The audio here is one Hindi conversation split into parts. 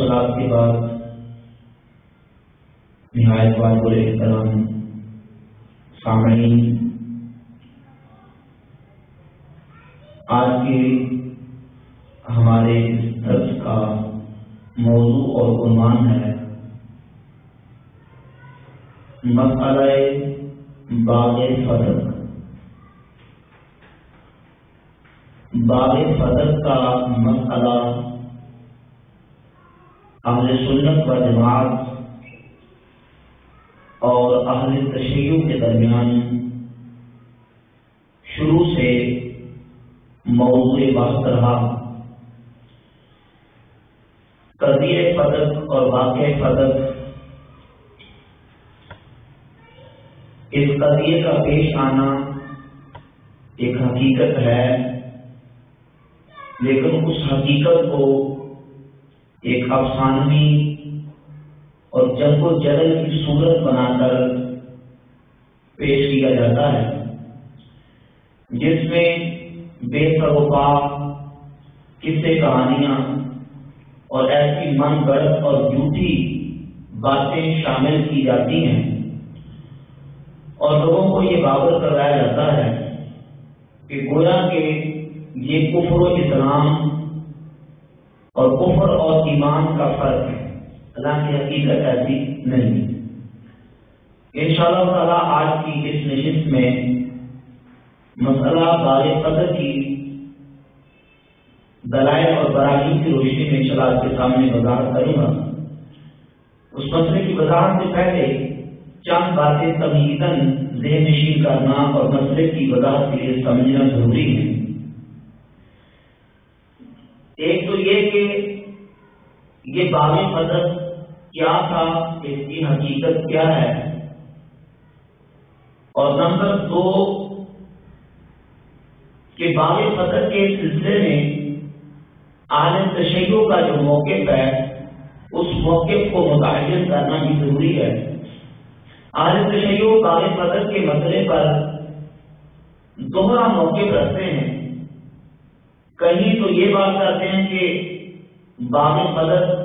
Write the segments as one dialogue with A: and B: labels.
A: सलात के बाद नहायत वाजुल एहतराम सामईन आज के हमारे दर्स का मौजू और उन्वान है। मसला बाग फदक बाग फदक का मसला अहल सुन्नत व जमात और अहल तशैयों के दरमियान शुरू से मौजूद बात रहा। कदिय फदक और वाक़ फदक इस कदिये का पेश आना एक हकीकत है, लेकिन उस हकीकत को एक अफसानवी और जंगो जदल की सूरत बनाकर पेश किया जाता है, जिसमें बेसरोपा किस्से, कहानियाँ और ऐसी मन गढ़ और झूठी बातें शामिल की जाती हैं। और लोगों को ये बावर करवाया जाता है कि गोया के ये कुफर इस्लाम और कुफर और ईमान का फ़र्क है। अल्लाह की हकीकत ऐसी नहीं। इन ताला आज की इस नशिस्त में मसला बार कदर की दलाइल और बराही की रोशनी में चला के सामने वजाहत करूँगा। उस मसले की वजाहत से पहले चंद बातें तमीदन जहन नशीन करना और मसले की वजाहत के लिए समझना ज़रूरी है। एक तो ये कि ये बाब फदक क्या था, इसकी हकीकत क्या है? और नंबर दो कि बाब फदक के सिलसिले में आलम तशैयों का जो मौकफ है, उस मौके को मुतन करना भी ज़रूरी है। आलम तशैयों बाब फदक के मसले पर दोहरा मौकफ रखते हैं। कहीं तो ये बात करते हैं कि बाब फदक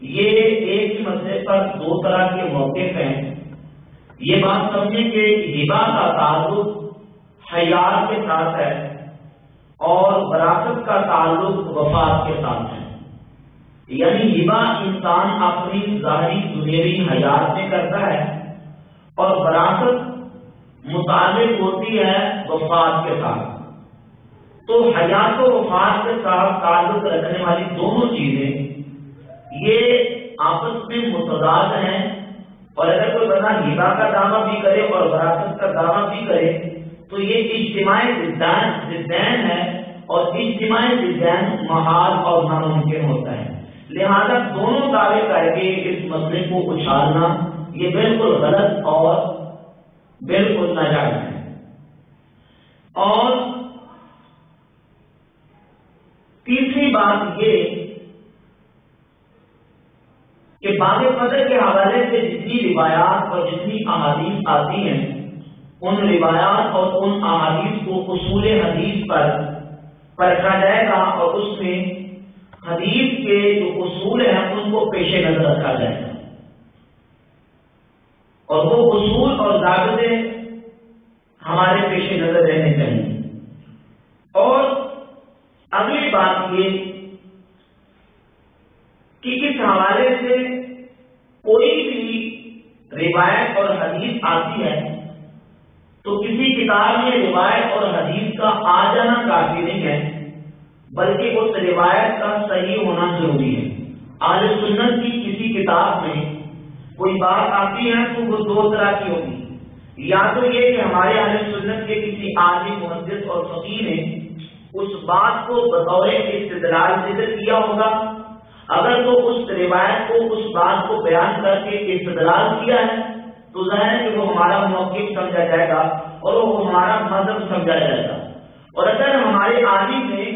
A: ये एक ही मसले पर दो तरह के मौके हैं। ये बात समझे कि हिबा का ताल्लुक हयात के साथ है और वरासत का ताल्लुक वफात के साथ है। यानी हिबा इंसान अपनी जाहरी दुनियावी हयात में करता है और वरासत मुताबिक होती है वफात के साथ। तो हयात और वफात के साथ ताल्लुक रखने वाली दोनों चीज़ें ये आपस में मुतदाद हैं और अगर कोई बंदा हिबा का दावा भी करे और वरासत का दावा भी करे तो ये इज्तिमाही जिद्दैन है और इज्तिमाही जिद्दैन महाल और नामुमकिन होता है। लिहाजा दोनों दावे करके इस मसले को उछालना, ये बिल्कुल गलत और बिल्कुल नाजायज है। और तीसरी बात ये कि बाग फजर के हवाले से जितनी रिवायात और जितनी अहादीस आती हैं, उन रिवायात और उन अहादीस को उसूल हदीस पर परखा जाएगा और उसमें हदीस के जो उसूल हैं, उनको पेश नज़र रखा जाएगा। और वो उसूल और दावते हमारे पेश नज़र रहने चाहिए। और अगली बात ये कि इस हवाले से कोई भी रिवायत और हदीस आती है तो किसी किताब में रिवायत और हदीस का आ जाना काफ़ी नहीं है, बल्कि उस रिवायत का सही होना ज़रूरी है। आज सुन्नत की किसी किताब में कोई बात आती है तो वो दो तरह की होगी या तो ये कि हमारे आज सुन्नत के किसी आदमी मुहदस और फकीर ने उस बात को बतौर इस्तलाल ज़िक्र किया होगा अगर तो उस रिवायत को, उस बात को बयान करके इस्तलाल किया है तो ज़ाहिर कि वो हमारा मौके समझा जाएगा और वो हमारा मज़हब समझा जाएगा। और अगर हमारे आलिम ने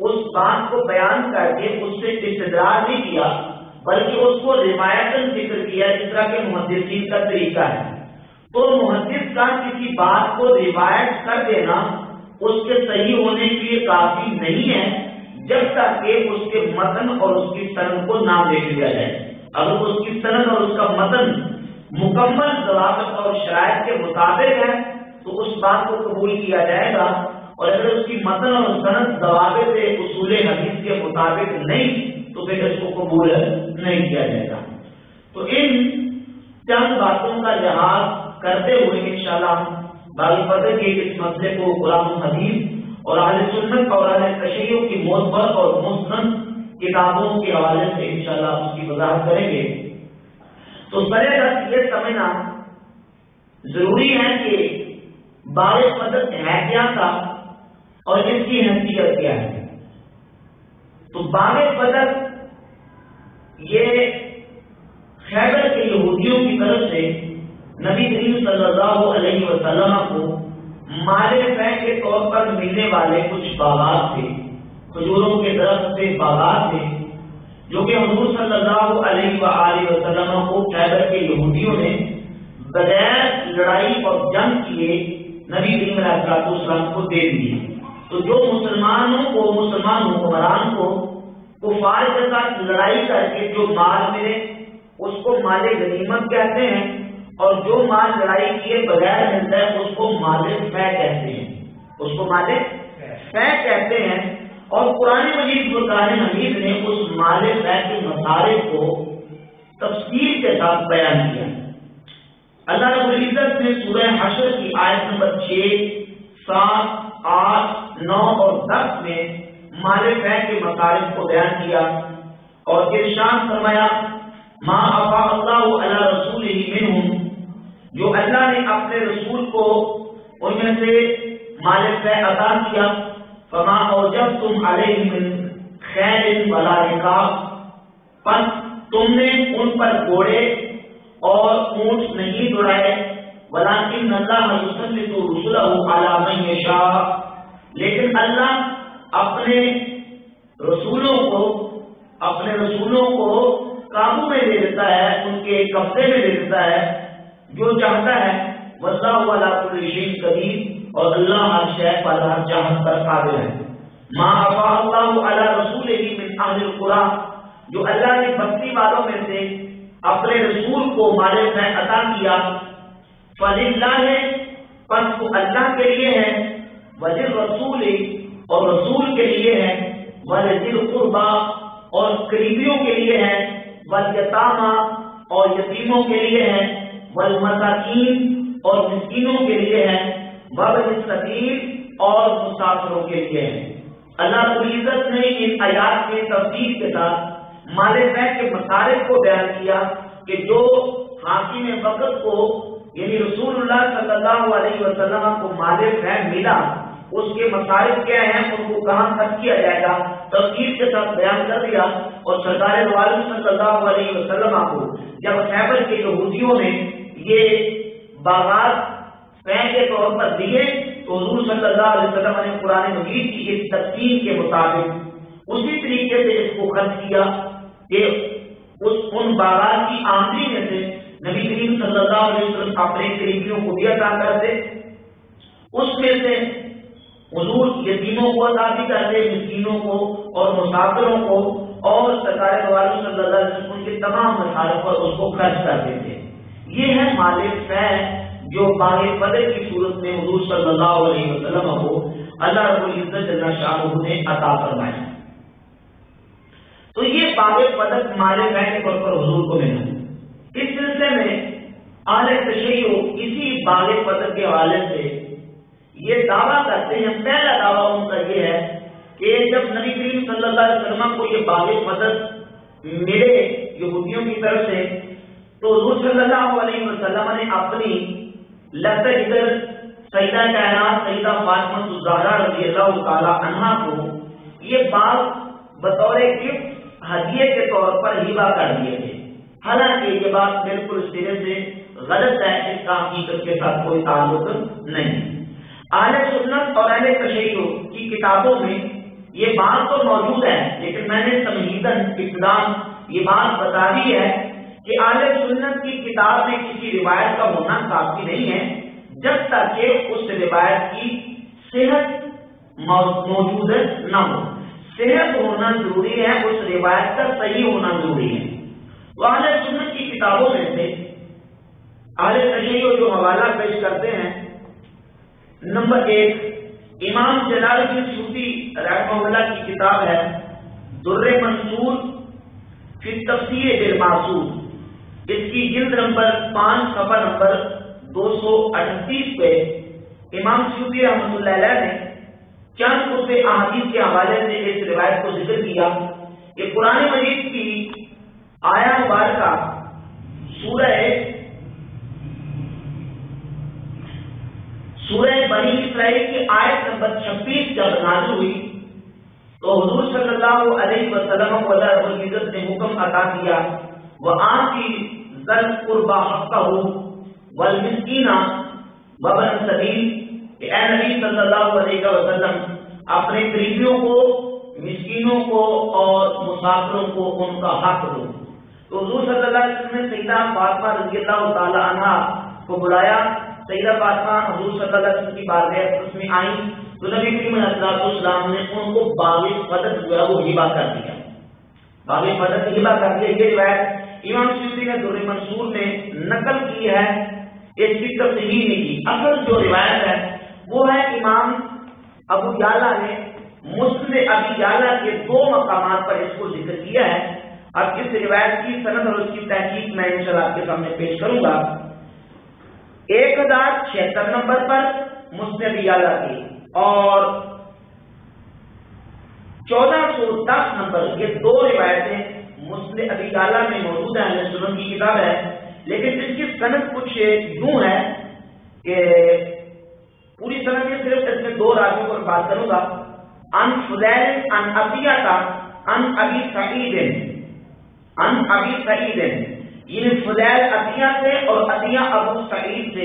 A: उस बात को बयान करके उससे इस्तलाल नहीं किया, बल्कि उसको रिवायतन ज़िक्र किया, जिस तरह के मुहदसिन का तरीका है तो मुहदस का किसी बात को रिवायत कर देना उसके सही होने के लिए काफ़ी नहीं है। जब तक कि उसके मतन और उसकी सनद को नाम देख लिया जाए। अगर उसकी सनद और उसका मतन मुकम्मल जवाबत और शराय के मुताबिक है तो उस बात को कबूल किया जाएगा। और अगर उसकी मतन और सनद जवाबे से उसूल हदीस के मुताबिक नहीं तो फिर इसको कबूल नहीं किया जाएगा। तो इन चंद बातों का जहाज़ करते हुए इंशाल्लाह बागी फजर के इस मसले को कुरान हदीस और अहल सुन्नत और अहल तशैयों की मोतबर और मुस्नद किताबों के हवाले से इंशाल्लाह उसकी वजाहत करेंगे। तो सरे ये समझना ज़रूरी है कि बाग फजर है क्या था और इसकी हैसियत क्या है। तो बाग फजर ये खैबर के यहूदियों की तरफ़ से नबी करीम सल्लल्लाहु अलैहि वसल्लम को माले फै के तौर पर मिलने वाले कुछ बागात थे, खजूरों के दरख्त से बागात थे, जो कि हजूर सल्लल्लाहु अलैहि वसल्लम को खैबर के यहूदियों ने बगैर लड़ाई और जंग किए नबी करीम को दे दिए। तो जो मुसलमानों को, मुसलमान, हुक्मरान को कुफार के साथ लड़ाई करके जो माल मिले, उसको माले गनीमत कहते हैं। और जो माल लड़ाई किए बगैर मिलता है, उसको मालिक फै कहते हैं। उसको मालिक फै कहते हैं। और पुराने मजीद फुरकान हमीद ने उस मालिक फै के मसारे को तफसीर के साथ बयान किया। अल्लाह रबुल्जत ने सूरह हशर की आयत नंबर छह, सात, आठ, नौ और दस में मालिक फै के मसारे को बयान किया और इरशाद फरमाया, माँ अफा अल्लाह अला रसूल मिनहुम जो अल्लाह ने अपने रसूल को उनमें से मालिक से अता किया, फमा और जब तुम खैर वाला पर तुमने उन पर घोड़े और ऊँट नहीं दौड़ाए, वलाकिन अल्लाह रुसुलहु लेकिन अल्लाह अपने रसूलों को, अपने रसूलों को काबू में ले लेता है, उनके कब्जे में ले लेता है जो चाहता है वल्लाशीन कबीर और अल्लाह हर शय पर हर चाहत पर काबिल है। अल्लाह रसूल जो अल्लाह ने बस्ती वालों में से अपने रसूल को मारे में अता किया। फलिल्ला है पर तो अल्लाह के लिए है वजिल रसूल, और रसूल के लिए है वजिल कुर्बा, और करीबियों के लिए है वल और यतीमों के लिए है वल मसाकीन और मिस्किनों के लिए है वबल सकीर और मुसाफिरों के लिए है। अल्लाह इज़्ज़त ने इन आयात के तफसील के साथ माले के मसारे को बयान किया कि जो हाकिम वक्त को, यानी रसूलुल्लाह सल्लल्लाहु अलैहि वसल्लम को मालिक है मिला, उसके मसारिफ क्या हैं, उनको कहाँ खर्च किया जाएगा? तफसीर के साथ बयान कर दिया और सरकार सल्लल्लाहु अलैहि वसल्लम को, जब खैबर के यहूदियों ने ये बागात फ़ैन के तौर पर दिए तो हजूर सल्लल्लाहु अलैहि वसल्लम ने कुरान मजीद की इस तफसीर के मुताबिक उसी तरीके से इसको खर्च किया कि उस उन बागात की आमदनी में से नबी करीम सल्लल्लाहु अलैहि वसल्लम अपने करीबियों को भी अदा करते। उसमें से हजूर यतीमों को अदा भी करते, मिस्किनों को और मुसाफिरों को और सरकार सल्लल्लाहु अलैहि वसल्लम के तमाम मसालों पर उसको खर्च करते थे ये है मालिक फ़ैन जो बागे फदर की सूरत में हजूर सल्लल्लाहु अलैहि वसल्लम को अल्लाह इज़्ज़त जल्ला ने अता फरमाया। तो ये बागे पदक माले के तौर पर हजूर को मिला। इस सिलसिले में इसी बाले पदक के हवाले से ये दावा करते हैं, पहला दावा उनका ये है कि जब नबी करीम सल्लल्लाहु अलैहि वसल्लम को ये बाग पदक मिले यहूदियों की तरफ़ से तो सल्लल्लाहु ने अपनी को ये बात बतौर गिफ्ट हदिये के तौर पर हिबा कर दिए थे। हालाँकि ये बात बिल्कुल सिरे से गलत है इसका हकीकत के साथ कोई ताल्लुक नहीं। आले सुन्नत और अहले की किताबों में ये बात तो मौजूद है, लेकिन मैंने तमहीदन इकदाम ये बात बता दी है कि आले सुन्नत की किताब में किसी रिवायत का होना काफ़ी नहीं है, जब तक कि उस रिवायत की सेहत मौजूद न हो। सेहत होना ज़रूरी है, उस रिवायत का सही होना ज़रूरी है। वाले सुन्नत की किताबों में से आले तशैयो जो हवाला पेश करते हैं, नंबर एक, इमाम जलाल की सूफी रहमल्ला की किताब है, दुर्र मंसूर, फिर तफसीर बिल इसकी जिल्द नंबर पाँच सफ़ा नंबर दो सौ अड़तीस पे इमाम सूफी रहमत ने चंद उसके अहादीस के हवाले से इस रिवायत को ज़िक्र किया। कि पुराने मजीद की आया बार का सूरह सूरह बनी इसराइल की आयत नंबर 26 जब नाजिल हुई तो हजूर सल्लल्लाहु अलैहि वसल्लम को अल्लाह ने हुक्म अता किया, वह आती जल कुर्बा हक्कहु वल मिस्कीना वबन अपने करीबियों को, मिस्कीनों को और मुसाफिरों को उनका हक दो। तो ने को बुलाया। सईदा फातिमा हजूर सल्लल्लाहु अलैहि वसल्लम उसमें आई। तो नबी करीम सल्लल्लाहु ने उनको बावी फदक जो है वो हिबा कर दिया। बावी फदक हिबा कर इमाम सूदी ने मंसूर में नकल की है इसकी तफसीर नहीं की असल जो रिवायत है, वो है इमाम अबू याला ने मुस्लिम अबी याला के दो मकाम पर इसको ज़िक्र किया है। अब इस रिवायत की सनद और उसकी तहकीक मैं इंशाल्लाह आपके सामने पेश करूँगा। एक हज़ार छिहत्तर नंबर पर मुस्लिम रियाला की और चौदह सौ दस नंबर, ये दो रिवायतें मुस्लिम अबियाला में मौजूद है सुनन की किताब है। लेकिन इसकी सनद कुछ यूँ है कि पूरी सनद में सिर्फ़ इसमें दो राजियों पर बात करूँगा। अन फुदैल अन अबिया का, अन अबी सईद अन अबी सईद ये फुदैल अतिया से और अतिया अबू सईद से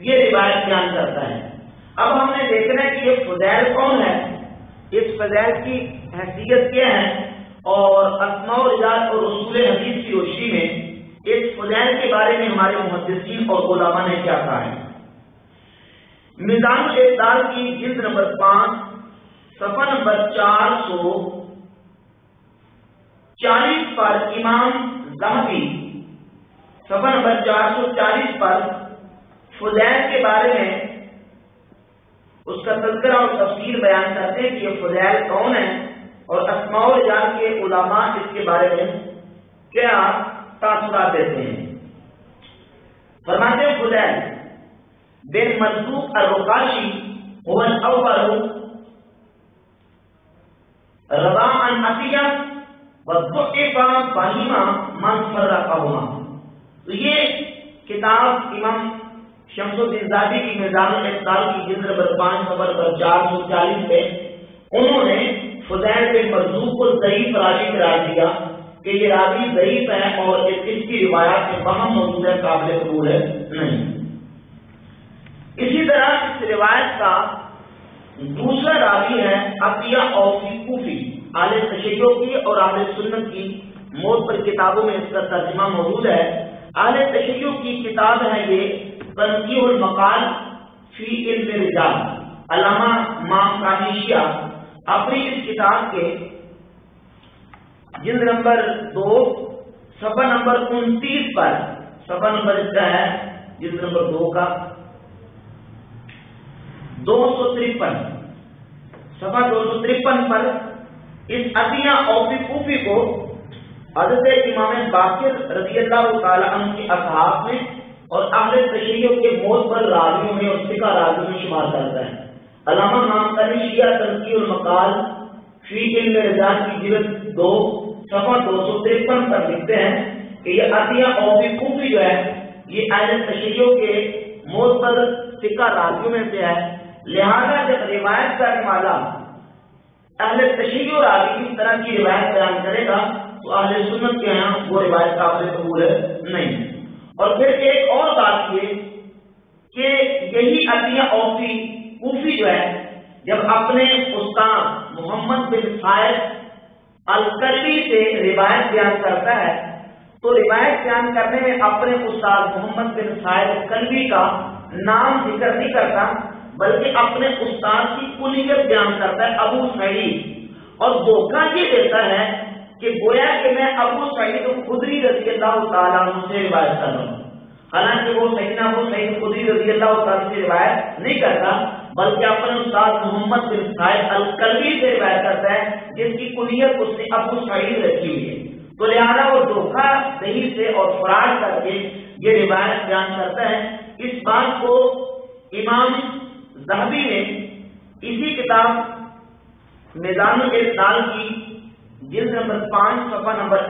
A: ये रिवायत बयान करता है। अब हमने देखना है कि ये फुदैल कौन है? इस फुदैल की हैसियत क्या है? और असमाजात और रसूल हदीस की रोशनी में इस फुदैल के बारे में हमारे मुहदसिन और उलामा ने क्या कहा है? मिजान इकदार की जिल्द नंबर पाँच, सफ़ा नंबर चार सौ चालीस पर इमाम जहबी सफ़ा नंबर चार सौ चालीस पर फुदैल के बारे में उसका तस्करा और तफसीर बयान करते हैं कि ये फुदैल कौन है? और असमाउल जान के उलामा इसके बारे में क्या तासुरात देते हैं? फरमाते फुदैल बिन मनसूख अरुकाशी हुवन अव्वल रबा अन अतिया तो ये किताब इमाम शमसुद्दीन जादी की मिजान साल की जिंद नंबर पाँच, नंबर पर चार सौ चालीस में उन्होंने फुदैल के मजदूर को जयीफ राज़ी करार दिया कि ये राज़ी जयीफ है और इसकी रिवायात में वहाँ मौजूद है काबिल कबूल है। नहीं। इसी तरह इस रिवायत का दूसरा रावी है अतिया औफी कूफी आले तशैयों की और आले सुन्नत की मौत पर किताबों में इसका तर्जमा मौजूद है। आले तशैयों की किताब है ये तनकीउल मकाल फ़ी इल्म रिजाल। अलामा माम कानिशिया अपनी इस किताब के जिल्द नंबर दो, सफ़ा नंबर उनतीस पर, सफ़ा नंबर इसका है जिल्द नंबर दो का। दो सौ तिरपन, सफ़ा दो सौ तिरपन पर इस अतिया औफी को हज़रत इमाम बाकिर रज़ी अल्लाह के असाब में और अहले तशरीयों के मौत पर राजियों में और सिका राजियों में शुमार करता है। अलामा नामकनी शिया तनकी और मकाल फ़ी इल्म रजात की जिलद दो, सफ़ा दो सौ तिरपन पर लिखते हैं कि ये अतिया औफी कूफी जो है, ये अहले तशरीयों के मौत पर सिका राजियों में से है। लिहाजा जब रिवायत करने वाला अहले और आगे इस तरह की रिवायत बयान करेगा तो अहले सुन्नत के यहाँ वो रिवायत काबिल कबूल नहीं और फिर एक और बात ये कि यही अतिया औफी कूफी जो है, जब अपने उस्ताद मोहम्मद बिन फायद अलकली से रिवायत बयान करता है तो रिवायत बयान करने में अपने उस्ताद मोहम्मद बिन फायद कलवी का नाम ज़िक्र नहीं करता, बल्कि अपने उस्ताद की कुलियत बयान करता है अबू सईद। और धोखा ये देता है कि गोया कि मैं अबू सईद खुदरी रज़ी अल्लाह से रिवायत कर रहा हूँ। हालाँकि वो सहीना अबू सईद खुदरी रज़ी अल्लाह से रिवायत नहीं करता बल्कि अपने उस्ताद मोहम्मद बिन साहिब अल कलबी से रिवायत करता है जिसकी कुलियत उसने अबू सईद रखी हुई है। तो लिहाजा वो धोखा सही से और फराड करके ये रिवायत बयान करता है। इस बात को इमाम जहबी ने इसी किताब मैदान साल की जिल्द नंबर पाँच, सफ़ा नंबर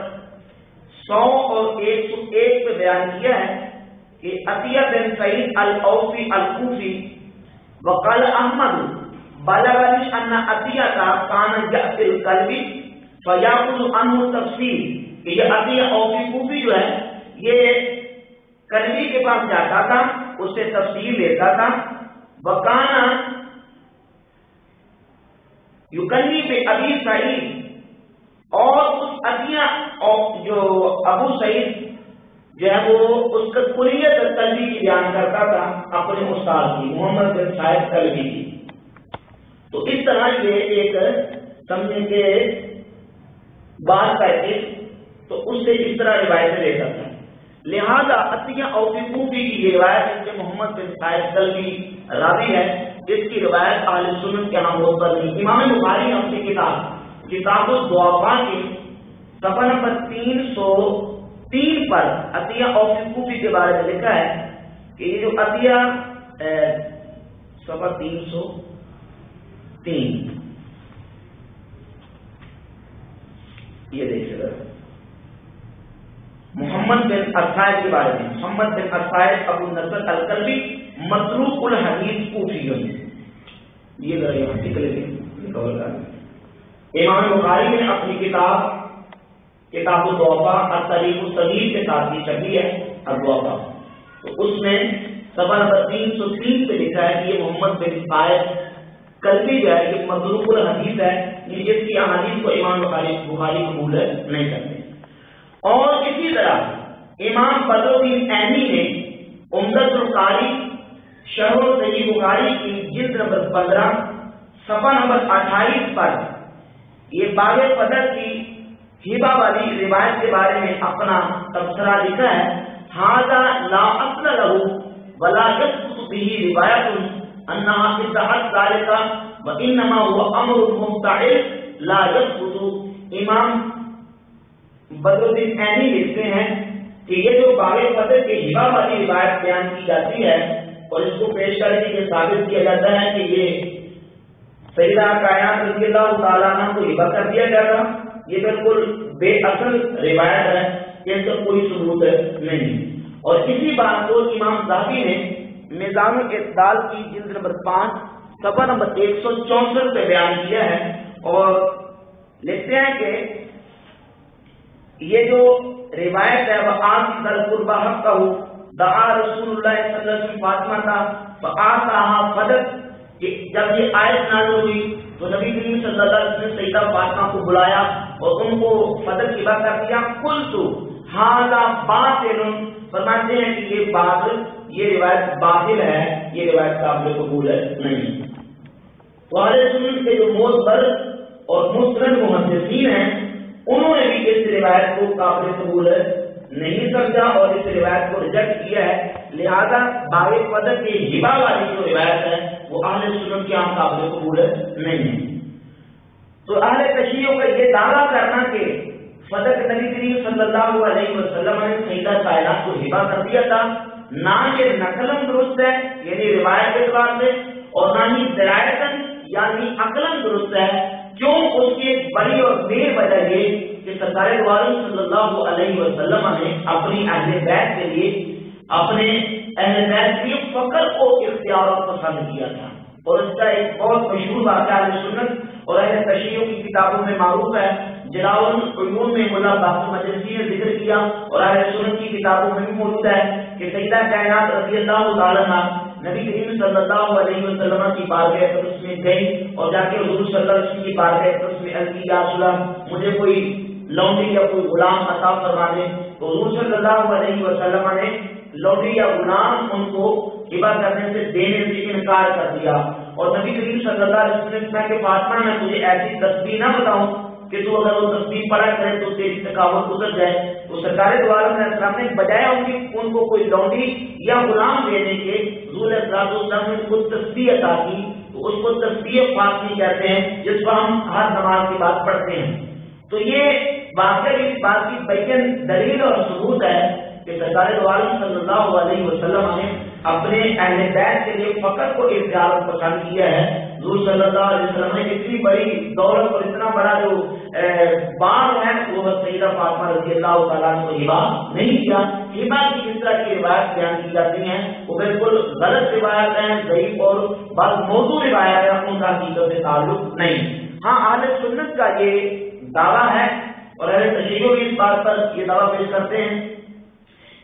A: सौ और एक सौ एक पे बयान किया है कि अतिया बिन सईद अल औफी अल कूफी वकल अहमद बलगनी अन्ना अतिया का कान जअतिल कल्बी फयाकुल अनहु तफसीर ये अतिया औफी जो है ये कलबी के पास जाता था उससे तफसीर लेता था वकाना युकन्नी पे अभी सईद और उस अदिया जो अबू सईद जो है वो उसका कुलियत कलबी की बयान करता था अपने उस्ताद की, मोहम्मद बिन साहिब कलबी की। तो इस तरह ये एक समझे के बात करके तो उससे इस तरह रिवायतें ले सकते हैं। लिहाजा अतिया औफी की रिवायत इसके मोहम्मद बिन साहिब कलबी रावी है। जिसकी रिवायत आल सुनन के नाम पर नहीं इमाम बुखारी ने अपनी किताब किताब दुआफा की, सफ़ा नंबर तीन सौ तीन पर अतिया औफी के बारे में लिखा है कि ये जो अतिया सफ़ा तीन सौ तीन। ये देखिएगा। मोहम्मद बिन असायद के बारे में। मोहम्मद बिन असायद अबू नसर अलकलबी मतरूकुल हदीस कूफियन ये जरा यहाँ निकले इमाम बुखारी ने अपनी किताब किताब दुआफा तरीक सलीम के साथ ही छपी है अदुआफा तो उसमें सफ़ा नंबर तीन सौ तीन पे लिखा है कि ये मोहम्मद बिन सायद कल्बी जो है ये मजरूकुल हदीस है जिसकी हदीस को इमाम बुखारी बुखारी कबूल नहीं करते। और इसी तरह इमाम बदरुद्दीन ऐनी ने उमदतुल कारी, शहर सही बुखारी की जिल्द नंबर पंद्रह सफ़ा नंबर अट्ठाईस पर ये बाग पदर की हिबा वाली रिवायत के बारे में अपना तबसरा लिखा है, हाजा ला असल लहू वला यस्कुतु बिही रिवायत अन्नहा इज़्ज़हत ज़ालिका व इन्नमा हुवा अमरुन मुस्तहिल ला यस्कुतु। इमाम बदरुद्दीन ऐनी लिखते हैं कि ये जो बागे फतेह के हिबा वाली रिवायत बयान की जाती है और इसको पेश करके ये साबित किया जाता है कि ये सईदा कायनात रज़ी अल्लाह को हिबा कर दिया जाता ये बिल्कुल बेअसल रिवायत है इसका कोई सबूत नहीं। और इसी बात को इमाम साहबी ने मिजान इकदाल की जिल्द नंबर पाँच सफ़ा नंबर एक सौ चौसठ पे बयान किया है। और लिखते हैं कि ये जो रिवायत है, वह आज दल कुर्बा हक का हो। दहा रसूल फातिमा था। आसा फदक जब ये आयत नाजिल हुई तो नबी करीम सल्लल्लाहु अलैहि वसल्लम ने सईदा फातिमा को बुलाया। और उनको फदक की बात कर दिया कुल तो हाला बात फरमाते हैं कि ये बात, ये रिवायत बातिल है, ये रिवायत काबिल कबूल है नहीं। अहले सुन्नत के जो मोतबर और मुस्तरद मुहद्दिसीन हैं, उन्होंने भी इस रिवायत को काबिल कबूल नहीं समझा और इस रिवायत को रिजेक्ट किया है। लिहाजा बावे पदक की हिबा वाली जो रिवायत है, वो अहले सुनम के आम काबिल कबूल नहीं। है तो अहले तशीयों का ये दावा करना कि फदक नबी करीम सल्लल्लाहु अलैहि वसल्लम ने सईदा कायनात को हिबा कर दिया था। ना ये नकलम दुरुस्त है यानी रिवायत के एतबार से, और ना ही दरायतन, यानी अकलन दुरुस्त है। क्यों उसकी एक बड़ी और बेर वजह ये कि सरकार सल्लल्लाहु अलैहि वसल्लम ने अपनी अहले बैत के लिए अपने अहले बैत के फकर को इख्तियार और पसंद किया था। और इसका एक बहुत मशहूर वाक्य सुन्नत और अहले तशीयों की किताबों में मारूफ है, जलाउल में मुला बाबू मजलसी ने ज़िक्र किया और अहले सुन्नत की किताबों में भी मौजूद है कि सईदा कायनात रज़ी अल्लाह तआला नबी करीम सल्लल्लाहु अलैहि वसल्लम की बारगाह अक़दस में गई और जाके हुजूर सल्लल्लाहु की बारगाह अक़दस में अर्ज़ की या मुझे कोई लौंडी या कोई गुलाम अता फरमा दे। तो हुजूर सल्लल्लाहु अलैहि वसल्लम ने लौंडी या गुलाम उनको हिबा करने से देने से इनकार कर दिया। और नबी करीम सल्लल्लाहु अलैहि वसल्लम ने कहा कि तुझे ऐसी तस्बीह ना बताऊँ कि तू अगर वो तस्वीर पढ़ा करे तो तेरी थकावट गुजर जाए। तो सरकार द्वारा ने बजाय उनकी उनको कोई लौंडी या गुलाम देने के रूल ने उनको तस्वीर अदा की। तो उसको तस्वीर फासली कहते हैं, जिस पर हम हर नमाज़ की बात पढ़ते हैं। तो ये वाकई इस बात की बैन दलील और सबूत है कि सरकार सल्लल्लाहु अलैहि वसल्लम ने अपने अहले बैत के लिए फकत को इख्तियार पसंद किया है। दूर सल्लल्लाहु अलैहि वसल्लम ने इतनी बड़ी दौलत और इतना बड़ा जो बाग है, वो सईदा फातिमा रज़ी अल्लाह तआला को हिबा नहीं किया। हिबा की किस तरह की रिवायत बयान की जाती हैं, वो बिल्कुल गलत रिवायत है ज़ईफ और बस मौजूद रिवायत है उनका हकीकत से ताल्लुक नहीं। हाँ आल सुन्नत का ये दावा है, और अहले तशरीह भी इस बात पर ये दावा पेश करते हैं।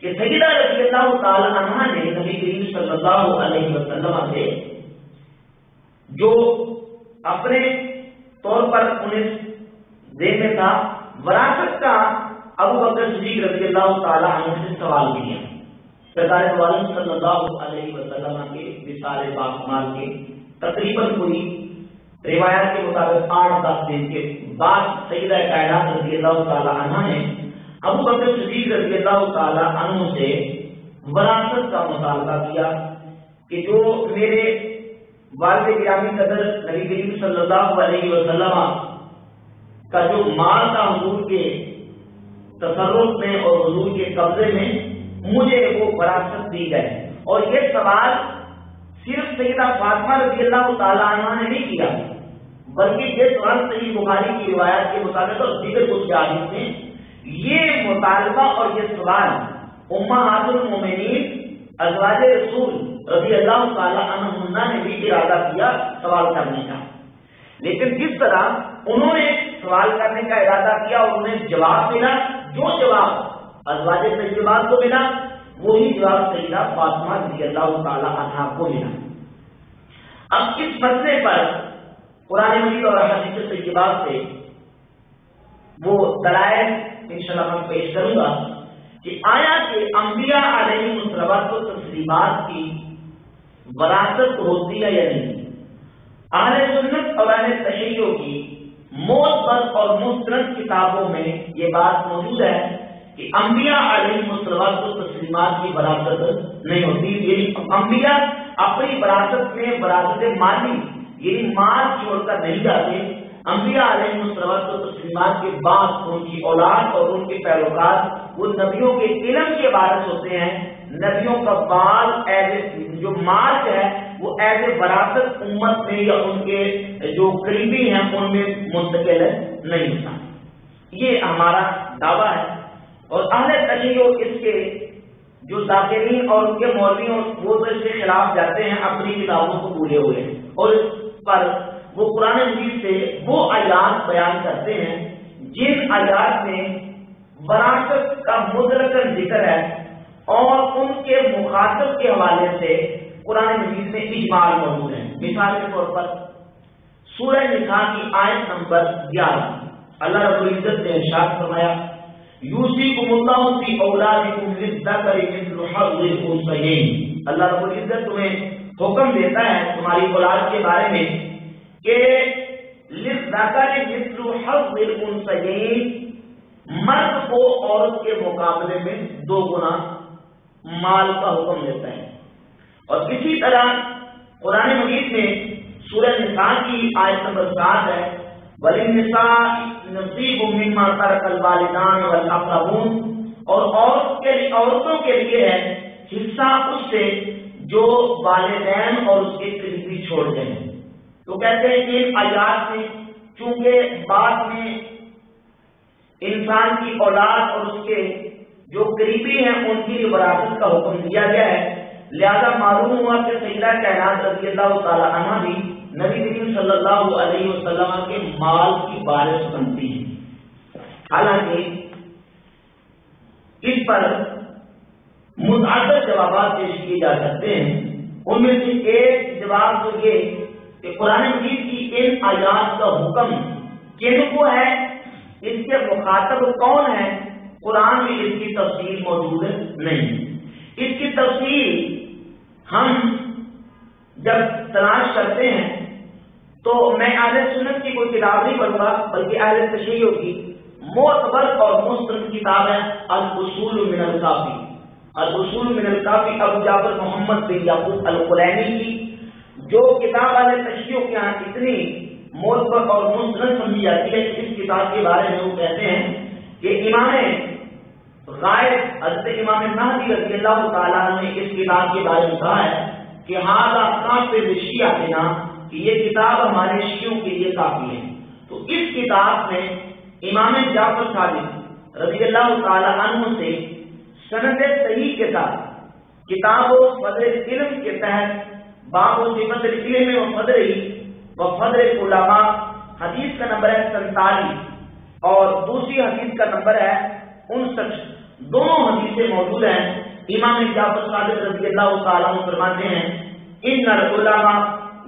A: कि सईदा रज़ी अल्लाह तआला ने नबी करीम सल्लल्लाहु अलैहि वसल्लम से जो अपने तौर पर उन्हें देन था, वरासत का अबू बकर सिद्दीक रज़ी अल्लाह तआला से सवाल किया। सरकार वालम सल्लल्लाहु अलैहि वसल्लम के विसाल बाकमाल के तकरीबन पूरी रिवायत के मुताबिक आठ दस दिन के बाद सईदा कायनात रज़ी अल्लाह तआला ने अबू से वरासत का मुतालबा किया कि जो मेरे वालिद गिरामी कदर नबी करीम सल्लल्लाहु का जो माल था हुजूर के तसरुफ में और हुजूर के कब्जे में, मुझे वो वरासत दी गए और ये सवाल सिर्फ़ सैदा फातिमा रज़ी अल्लाह तआला ने नहीं किया, बल्कि ये सवाल सही बुखारी की रिवायत के मुताबिक और दीगर कुछ ज़ाहिर थे ये मुतालबा और ये सवाल उम्मा मोमिनीन, अजवाज रसूल रज़ी अल्लाह तला ने भी इरादा किया सवाल करने का। लेकिन जिस तरह उन्होंने सवाल करने का इरादा किया और उन्हें जवाब मिला, जो जवाब अजवाज तजबात को मिला, वही जवाब सईदा फातमा रज़ी अल्लाह तला को मिला। अब इस मसले पर पुराने मजीद और हदीस तजबात से वो दलायल इंशाल्लाह मैं पेश करूँगा कि आया कि अंबिया अलैहिस्सलाम तस्लीमात की वरासत होती है या नहीं? आहले सुन्नत और अहले तशैयो की मोतबर और मुस्तरद किताबों में ये बात मौजूद है कि अंबिया अलैहिस्सलाम तस्लीमात की वरासत नहीं होती। यानी अंबिया अपनी वरासत में वरासत माली, यानी माल छोड़कर नहीं जाते। अम्बिया तस्लीमात के बाद उनकी औलाद और उनके पैरोकार, वो नबियों के इलम के बारस होते हैं। नबियों का बाल एज जो मार्च है, वो एज ए वरासत उम्मत में या उनके जो करीबी हैं, उनमें मुंतकिल नहीं होता। ये हमारा दावा है। और अहले तशीयो इसके जो जाकिरीन और उनके मौलवी वो तो इसके खिलाफ जाते हैं, अपनी किताबों को पूरे हुए और इस पर वो कुरान मजीद से वो आयात बयान करते हैं जिन आयात में वरासत का मुदरकन ज़िक्र है और उनके मुखातब के हवाले से कुरान मजीद में इजमाल मौजूद है। मिसाल के तौर पर, सूरह निसा की आयत नंबर ग्यारह। अल्लाह रब्बुल इज़्ज़त ने इरशाद फरमाया औलादिकुम लिज़्ज़करि मिस्लु हज़्ज़िल अल्लाह रब्बुल इज़्ज़त तुम्हें हुक्म देता है तुम्हारी औलाद के बारे में कि मर्द को औरत के मुकाबले में दो गुना माल का हुक्म देता है। और इसी तरह कुरान मजीद में सूरह निसान की आयत नंबर सात है वलिनिसा नसीब मिम्मा तरकल वालिदान वल और औरत के लिए, औरतों के लिए है हिस्सा उससे जो वालिदैन और उसके करीबी छोड़ते हैं तो कहते हैं कि आयात में चूँकि बाद में इंसान की औलाद और उसके जो करीबी हैं, उनकी विरासत का हुक्म दिया गया है। लिहाजा मालूम हुआ कि सैदा कैनात रज़ी अल्लाह भी नबी करीम सल्लल्लाहु अलैहि वसल्लम के माल की बारिश बनती है। हालाँकि इस पर मुताद जवाब पेश किए जा सकते हैं। उनमें से एक जवाब तो ये कि कुरान मजीद की इन आयात का हुक्म किन को है? इसके मुखातब कौन है? कुरान में इसकी तफसील मौजूद नहीं। इसकी तफसील हम जब तलाश करते हैं तो मैं आल सुनत की कोई किताब नहीं पढ़ूँगा, बल्कि आल तशीयों की मोतबर और मुस्तन किताब है अल मिनल काफ़ी। अल मिनल काफ़ी अबू जाफ़र मोहम्मद बिन याकूब अल की जो किताब आल तशीयों के यहाँ इतनी मोतबर और मुस्तन समझी जाती है इस किताब के बारे में वो कहते हैं कि इमाम गायब, हज़रत इमाम महदी रज़ी अल्लाह ने इस किताब के बारे में कहा है कि हाजा काफ़ी शिया देना कि ये किताब हमारे शियों के लिए काफ़ी है। तो इस किताब में इमाम जाफ़र सादिक रज़ी अल्लाह से सनद सही के साथ किताब फजर इल्म के तहत बाबो सिफत इल्म व फदरी व फदर उलमा, हदीस का नंबर है सैतालीस और दूसरी हदीस का नंबर है उनसठ। दोनों हदीसें मौजूद हैं। इमाम फरमाते हैं इन उलमा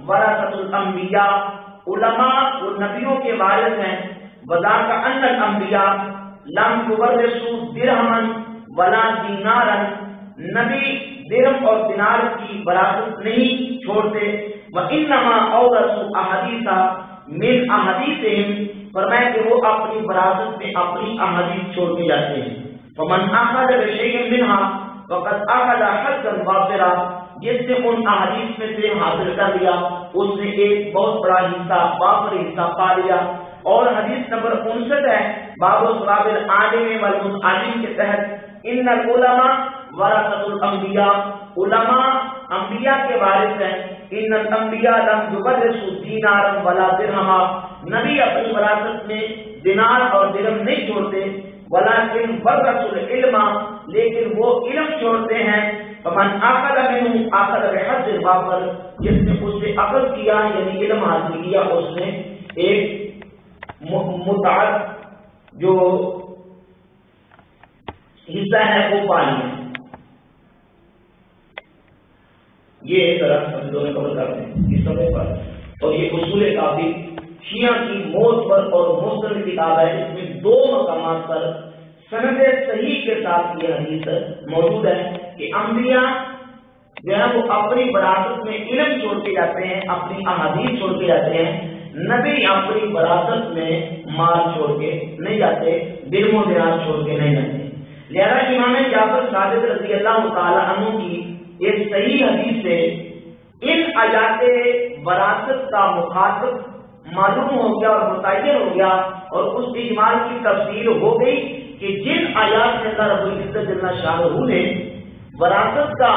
A: वरासतुल उलमा वो नबियों के वारिस हैं। वदा का अन्नल अंबिया, लम तुबरसु दिरहमन वला दीनारन। नबी दिरहम और दिनार की वरासत नहीं छोड़ते। व अपनी वरासत में अपनी अहदीस छोड़ जाते हैं। फमन हदन वाफिरा जिसने उन अहादीस में से हासिल कर लिया, उसने एक बहुत बड़ा हिस्सा, बाबर हिस्सा पा लिया। और हदीस नंबर उनसठ है बाबू सवाबिल आलिम वल के तहत इन उलमा वरासतुल अंबिया। उलमा अंबिया के वारिस हैं। इन अंबिया लम युबरसु दीनारम वला दिरहमा। नबी अपनी वरासत में दिनार और दिरहम नहीं छोड़ते, वलाकिन वरसुल इल्मा। लेकिन वो इल्म छोड़ते हैं। फमन आकल में आकल हद वापर जिसने उससे अकल किया, यानी इल्म हासिल किया, उसने एक मुताद जो हिस्सा है, वो पा लिया ये तरह शब्दों में कवर करते हैं, इस समय पर। और ये उसूल काफ़ी शिया की मौत पर और मुस्लिम किताब है, इसमें दो मकाम पर सनद सही के साथ ये हदीस मौजूद है कि अम्बिया जो है वो अपनी बरासत में इलम छोड़ के जाते हैं, अपनी अहादीस छोड़ के जाते हैं, नबी अपनी बरासत में माल छोड़ के नहीं जाते दिलमो दिनार छोड़ के नहीं जाते। लिहाजा इमाम जाफ़र सादिक रज़ी अल्लाह तु की एक सही हदीस से इन अजात वरासत का मुखातब मालूम हो गया और मुतन हो गया और उस इजमाल की तफसील हो गई कि जिन आयात के अंदर अबुल इज़्ज़त जल्ला शाहू ने वरासत का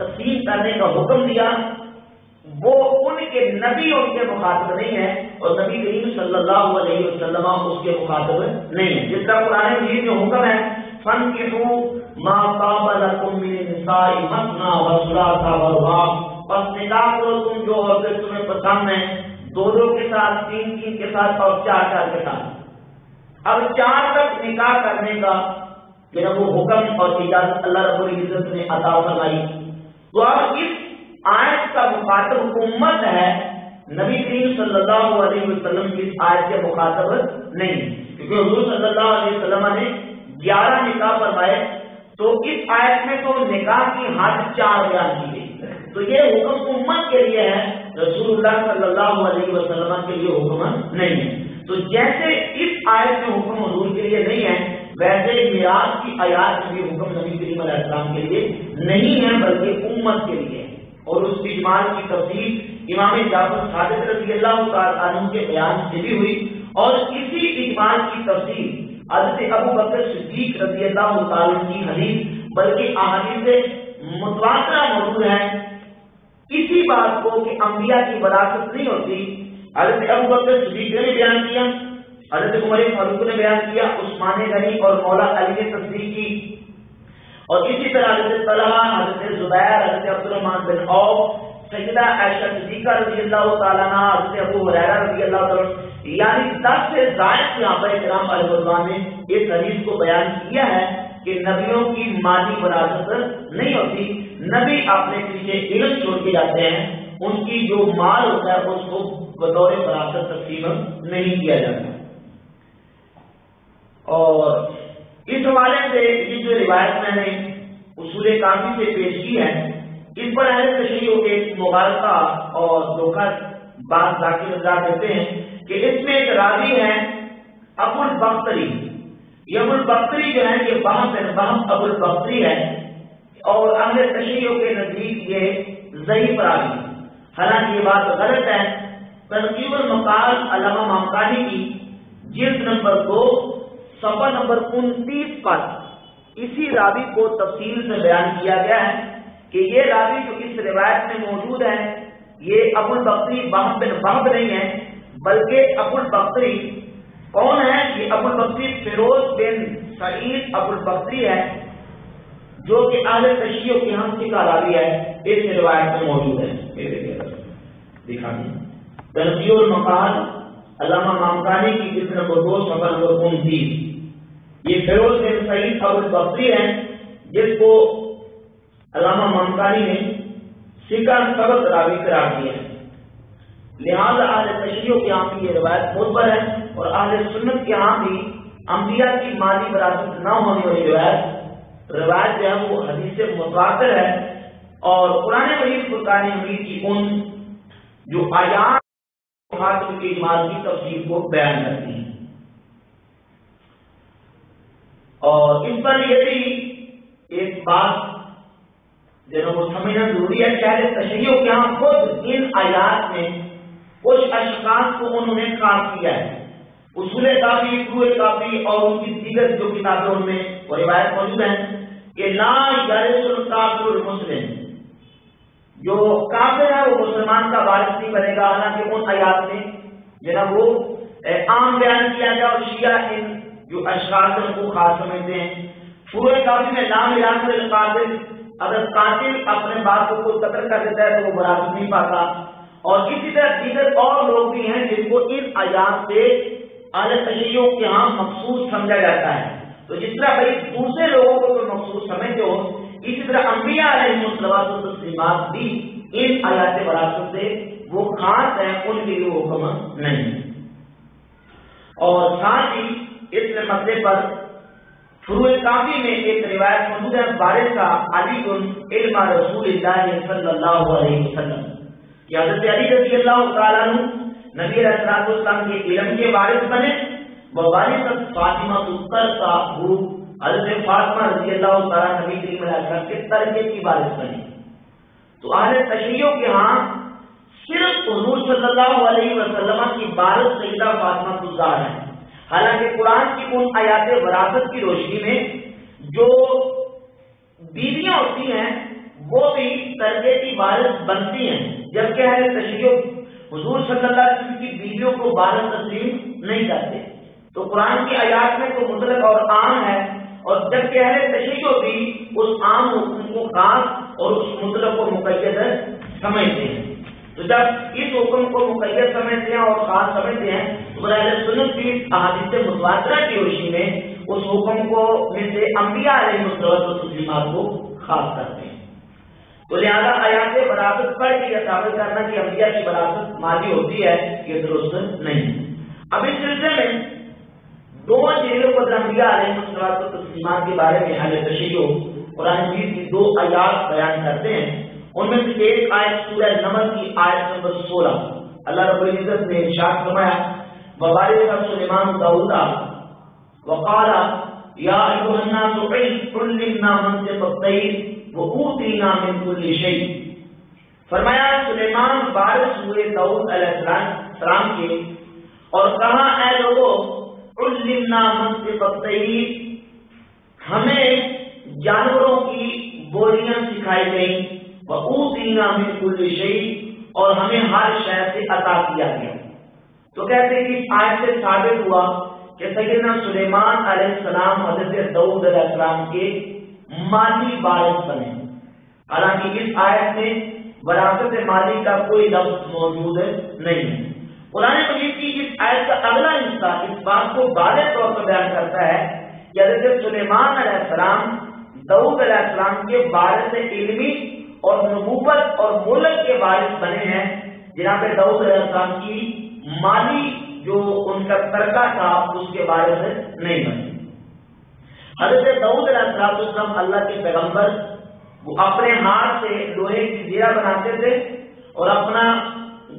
A: तस्लीम करने का हुक्म दिया, वो उनके नबी उनके मुखातब नहीं है और नबी करीम सल्लल्लाहु अलैहि वसल्लम उसके मुखातब नहीं है। जिसका पुराने मजीद में हुक्म है फन के हो माँ मिन निसाई मसना व सुलासा व रुबा बस निकाह करो तुम जो औरतें तुम्हें पसंद है दो दो के साथ तीन तीन के साथ और चार चार के साथ अब चार तक निकाह करने का जो वो हुक्म और इजाज़त अल्लाह रब्बुल इज़्ज़त ने अता फरमाई तो अब इस आयत का मुखातब उम्मत है नबी करीम सल्लल्लाहु अलैहि वसल्लम की आयत के मुखातब नहीं क्योंकि हजूर सल्लल्लाहु अलैहि वसल्लम ने ग्यारह निकाह फरमाए तो इस आयत में तो निकाह की हद चार बयान की गई। तो ये हुक्म उम्मत के लिए है, रसूलुल्लाह सल्लल्लाहु अलैहि वसल्लम के लिए हुक्म नहीं है। तो जैसे इस आयत में हुक्म हजूर के लिए नहीं है, वैसे मिराज की आयात में हुक्म नबी करीम के लिए नहीं है, बल्कि उम्मत के लिए और उस इजमाल की तफसील इमाम जाफ़र सादिक रज़ी अल्लाह के बयान से भी हुई। और इसी इजमाल की तफसील हज़रत अबू बकर सिद्दीक रज़ी अल्लाह की हदीस, बल्कि अहादीस मुतवातरा मौजूद है। इसी बात को कि अंबिया की वरासत नहीं होती। हज़रत अबू बकर सिद्दीक ने बयान किया, हज़रत उमर फारूक ने बयान किया, उस्मान गनी और मौला अली ने तस्दीक। की और इसी तरह हज़रत तलहा, हज़रत जुबैर, हज़रत अब्दुलरहमान बिन औफ सैयदा आयशा सिद्दीका रज़ी अल्लाह हज़रत अबू रज़ी अल्लाह यानी 10 से जायद सहाबा किराम अलैहि ने इस हदीस को बयान किया है कि नबियों की माली विरासत नहीं होती। नबी अपने पीछे इल्म छोड़ के जाते हैं। उनकी जो माल होता है, उसको बतौर विरासत तकसीम नहीं किया जाता। और इस हवाले से जो रिवायत मैंने उसूल काफ़ी से पेश की है इस पर अहले तशरीहों के मुबारका और धोखा बात रजा कहते हैं कि इसमें एक रावी है अबुल बख्तरी। ये अबुल बख्तरी जो है, ये बहम बहम अबुल बख्तरी है और अहले तशरीहों के नज़दीक ये जहीफ रावी हालाँकि ये बात गलत है तनकीब मकाल अलामा मामकानी की जिल्द नंबर दो, सफ़ा नंबर उनतीस पर इसी रावी को तफसील से बयान किया गया है। कि ये रावी जो इस रिवायत में मौजूद है, ये अबुल बकरी बहब बिन बहब नहीं है, बल्कि अबुल बकरी कौन है? ये अबुल बकरी फिरोज बिन सईद अबुल बकरी है, जो कि आल तशियों की हमसी का रावी है, इस रिवायत में मौजूद है। दिखा तनकीर मकान की अबुल बकरी है, जिसको अलामा ममकारी ने सिका सबक रावी करार दिया है। लिहाजा आल तशरीयों के यहाँ भी ये रवायत मुतबर है और आल सुन्नत के यहाँ भी अम्बिया की माली विरासत न होने वाली रवायत रवायत जो है वो हदीस मुतवातर है और पुराने मरीज़ फुरकान हमीद की उन जो आयात की इमाल की तफसील को बयान करती है। और इस पर यह भी एक बात जो वो समझना ज़रूरी है चाहे तशरीयों के यहाँ खुद इन आयात में कुछ अशकाश को उन्होंने खास किया है। उसूल काफ़ी क्रूए काफ़ी और उनकी दीगर जो किताबें उनमें वो रिवायत मौजूद है कि ना काफिर मुस्लिम। जो काफिर है, वो मुसलमान का वारिस नहीं बनेगा, हालाँकि उन आयात में जो वो आम बयान किया गया और शिया इन जो अशरात को खास समझते हैं। पूरे काफ़ी में नाम कातिल अगर कातिल अपने बाप को कत्ल कर देता है तो वो बराबर नहीं पाता। और इसी तरह दीगर और लोग भी हैं जिनको इन आयात से अल तशरीयों के यहाँ मखसूस समझा जाता है। तो जिस तरह भाई दूसरे लोगों को तो मखसूस समझते हो इसी तरह अम्बिया तस्लीमात भी इन आयात वरासत से वो खास है, उनके लिए हुक्म नहीं। और साथ ही इस मसले पर काफ़ी में एक रिवायत मौजूद है बारिश का अली रसूल सल्लल्लाहु अलैहि वसल्लम। कि हज़रत अली रज़ी अल्लाह तआला नबी के इल्म के वारिस बने, व वारिस फातिमा का हज़रत फातिमा रज़ी अल्लाह तआला नबी करीम के की वारिस बने। तो तशरीयों के सिर्फ़ हुजूर सल्लल्लाहु अलैहि वसल्लम की सईदा फातिमा है। हालाँकि कुरान की उन आयात वरासत की रोशनी में जो बीवियाँ होती हैं, वो भी तरजे की बारिश बनती हैं। जबकि है तशरीय हजूर सल्लल्लाहु की बीवियों को बारिश तस्लीम नहीं करते। तो कुरान की आयात में तो मुतलक और आम है, और जब अहले तशैयो भी उस आम को खास और उस मुतलब को मुकैद समझते हैं। तो जब इस हुक्म को मुकैद समझते हैं और खास समझते हैं तो बरह सुनत भी अहादिस मुतवातरा की रोशनी में उस हुक्म को में से अम्बिया तस्लीमात को खास करते हैं। तो लिहाजा आयात बरासत के यह साबित करना कि अम्बिया की बरासत माजी होती है, ये दुरुस्त नहीं अब इस सिलसिले में दो चीज़ों को अम्बिया तस्लीमात के बारे में तशीयो कुरान मजीद की दो आयात बयान करते हैं। उनमें से एक आयत सूरह नमल की आयत नंबर सोलह। अल्लाह रब्बुल इज़्ज़त ने इरशाद फरमाया वबारिक सुलेमान दाऊदा वकाला, या अय्युहन्नास उल्लिमना मंतिक़ अत-तैर व ऊतीना मिन कुल्लि शै फरमाया, सुलेमान बारिश हुए दाऊद अलैहिस्सलाम के, और कहा, ऐ लोगों उल्लिमना मंतिक़ अत-तैर हमें जानवरों की बोलियाँ सिखाई गई। वूतीना मिन कुल्ल शई और हमें हर शय से अता किया गया। तो कहते हैं कि आज से साबित हुआ कि सैदना सुलेमान अलैहिस्सलाम हज़रत दाऊद के माली वारिस बने। हालाँकि इस आयत में वरासत माली का कोई लफ्ज मौजूद नहीं है। कुरान मजीद की इस आयत का अगला हिस्सा इस बात को वादे तौर पर बयान करता है कि हज़रत सुलेमान अलैहिस्सलाम दाऊद अलैहिस्सलाम के वारिस इल्मी और नबूबत और मुल्क के वारिस बने हैं, जिन्हा पे दाऊद अलैहिस्सलाम की माली जो उनका तरका था, उसके बारे में नहीं बने। हज़रत दाऊद अलैहिस्सलाम अल्लाह के पैगंबर, वो अपने हाथ से लोहे की जीरा बनाते थे और अपना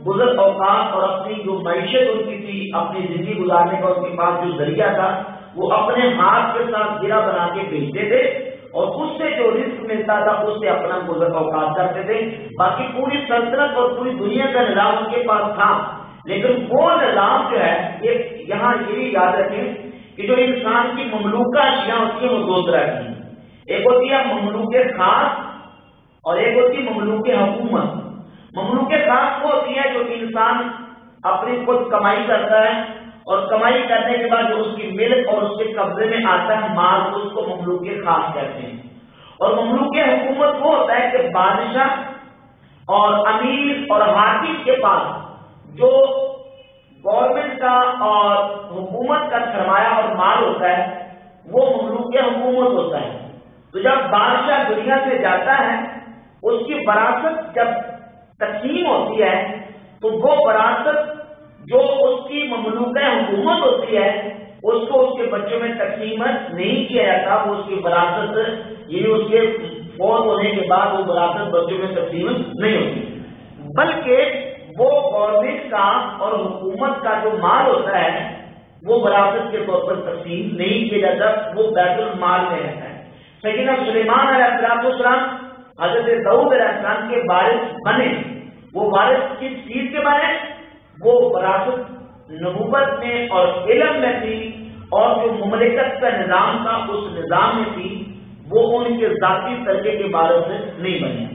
A: गुजर औकात और अपनी जो मैशत उनकी थी, अपनी ज़िंदगी गुजारने का उनके पास जो ज़रिया था, वो अपने हाथ के साथ जीरा बना के बेचते थे। और उससे जो रिस्क मिलता था, उससे अपना गुजर औकात करते थे। बाकी पूरी सल्तनत और पूरी दुनिया का निज़ाम उनके पास था। लेकिन वो निज़ाम जो है, ये यहाँ ये भी याद रखें कि जो इंसान की ममलूका अशिया होती है, वो दो तरह की एक होती है ममलूक खास और एक होती है ममलूक हुकूमत। ममलूक खास वो होती है जो इंसान अपनी खुद कमाई करता है और कमाई करने के बाद जो उसकी मिल्क और उसके कब्जे में आता है माल उसको ममलूक खास कहते हैं। और ममलूक हुकूमत वो होता है कि बादशाह और अमीर और हाकिम के पास जो गवर्नमेंट का और हुकूमत का सरमाया और माल होता है, वो ममलूक हुकूमत होता है। तो जब बादशाह दुनिया से जाता है, उसकी वरासत जब तकसीम होती है तो वो वरासत जो उसकी ममलूक हुकूमत होती है, उसको उसके बच्चों में तकसीम नहीं किया जाता, वो उसकी वरासत ये उसके फौज होने के बाद वो वरासत बच्चों में तकसीम नहीं होती। बल्कि वो गवर्नमेंट का और हुकूमत का जो माल होता है, वो वरासत के तौर पर तकसीम नहीं किया जाता, वो बैतुल माल में रहता है। सकीना सुलेमान अलैहिस्सलाम हज़रत दाऊद अलैहिस्सलाम के वारिस बने। वो वारिस किस चीज़ के बारे वो वरासत नबूबत में और इलम में थी और जो ममलिकत का निज़ाम था, उस निज़ाम में थी, वो उनके जाती तरीके के बारे में नहीं बने।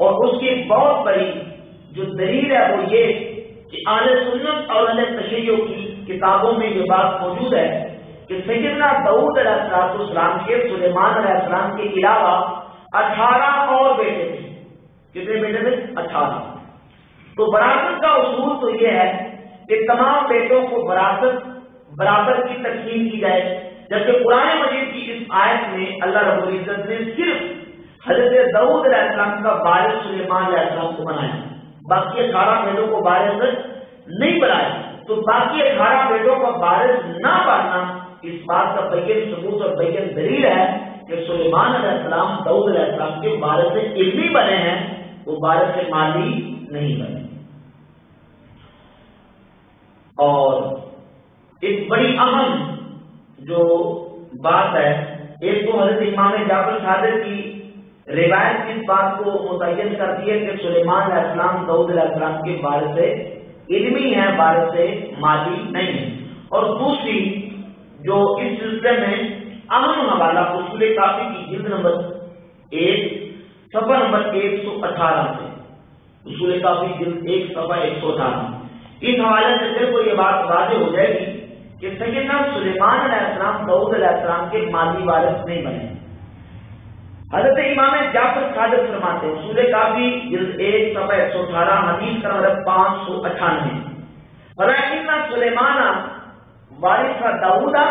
A: और उसकी बहुत बड़ी जो दलील है वो ये कि आल सुन्नत और अल तशैयों की किताबों में ये बात मौजूद है कि सैदना दाऊद अलैहिस्सलाम के, सुलेमान अलैहिस्सलाम के अलावा अठारह और बेटे थे। कितने बेटे थे? अठारह। तो वरासत का उसूल तो यह है कि तमाम बेटों को वरासत बराबर की तकसीम की जाए। जबकि पुराने मजीद की इस आयत में अल्लाह रब्बुल इज़्ज़त ने सिर्फ़ हज़रत दाऊद का बारिश सुलेमान को बनाया बाकी अठारह बेटों को बारिश नहीं बनाया तो बाकी अठारह बेटों का बारिश ना बनना इस बात का बैन सबूत और बैन दलील है कि सुलेमान दाऊद के बारिश इल्मी बने हैं, वो बारिश माली नहीं बने। और एक बड़ी अहम जो बात है, एक तो हज़रत इमाम जाफ़र सादर की रिवायत इस बात को मुतयन करती है कि सुलेमान इस्लाम दाऊद इस्लाम के बारे से इलमी है, बारे से माली नहीं है। और दूसरी जो इस सिलसिले में अहम हवाला उसूल काफ़ी की जिल्द नंबर एक, सफ़र नंबर एक सौ अठारह से। उसूल काफ़ी जिल्द एक सफ़ा एक सौ अठारह इस हवाले से को ये बात वाजे हो जाएगी कि सैदना सुलेमान अलैहिस्सलाम दाऊद अलैहिस्सलाम के माली वारिस नहीं बने। हज़रत इमाम जाफ़र सादिक फरमाते हैं सूर्य काफ़ी जिल्द एक सफ़ा एक सौ अठारह, हदीस का मतलब पाँच सौ अठानवे। फरमाया सुलेमाना वारिस का दाऊदा।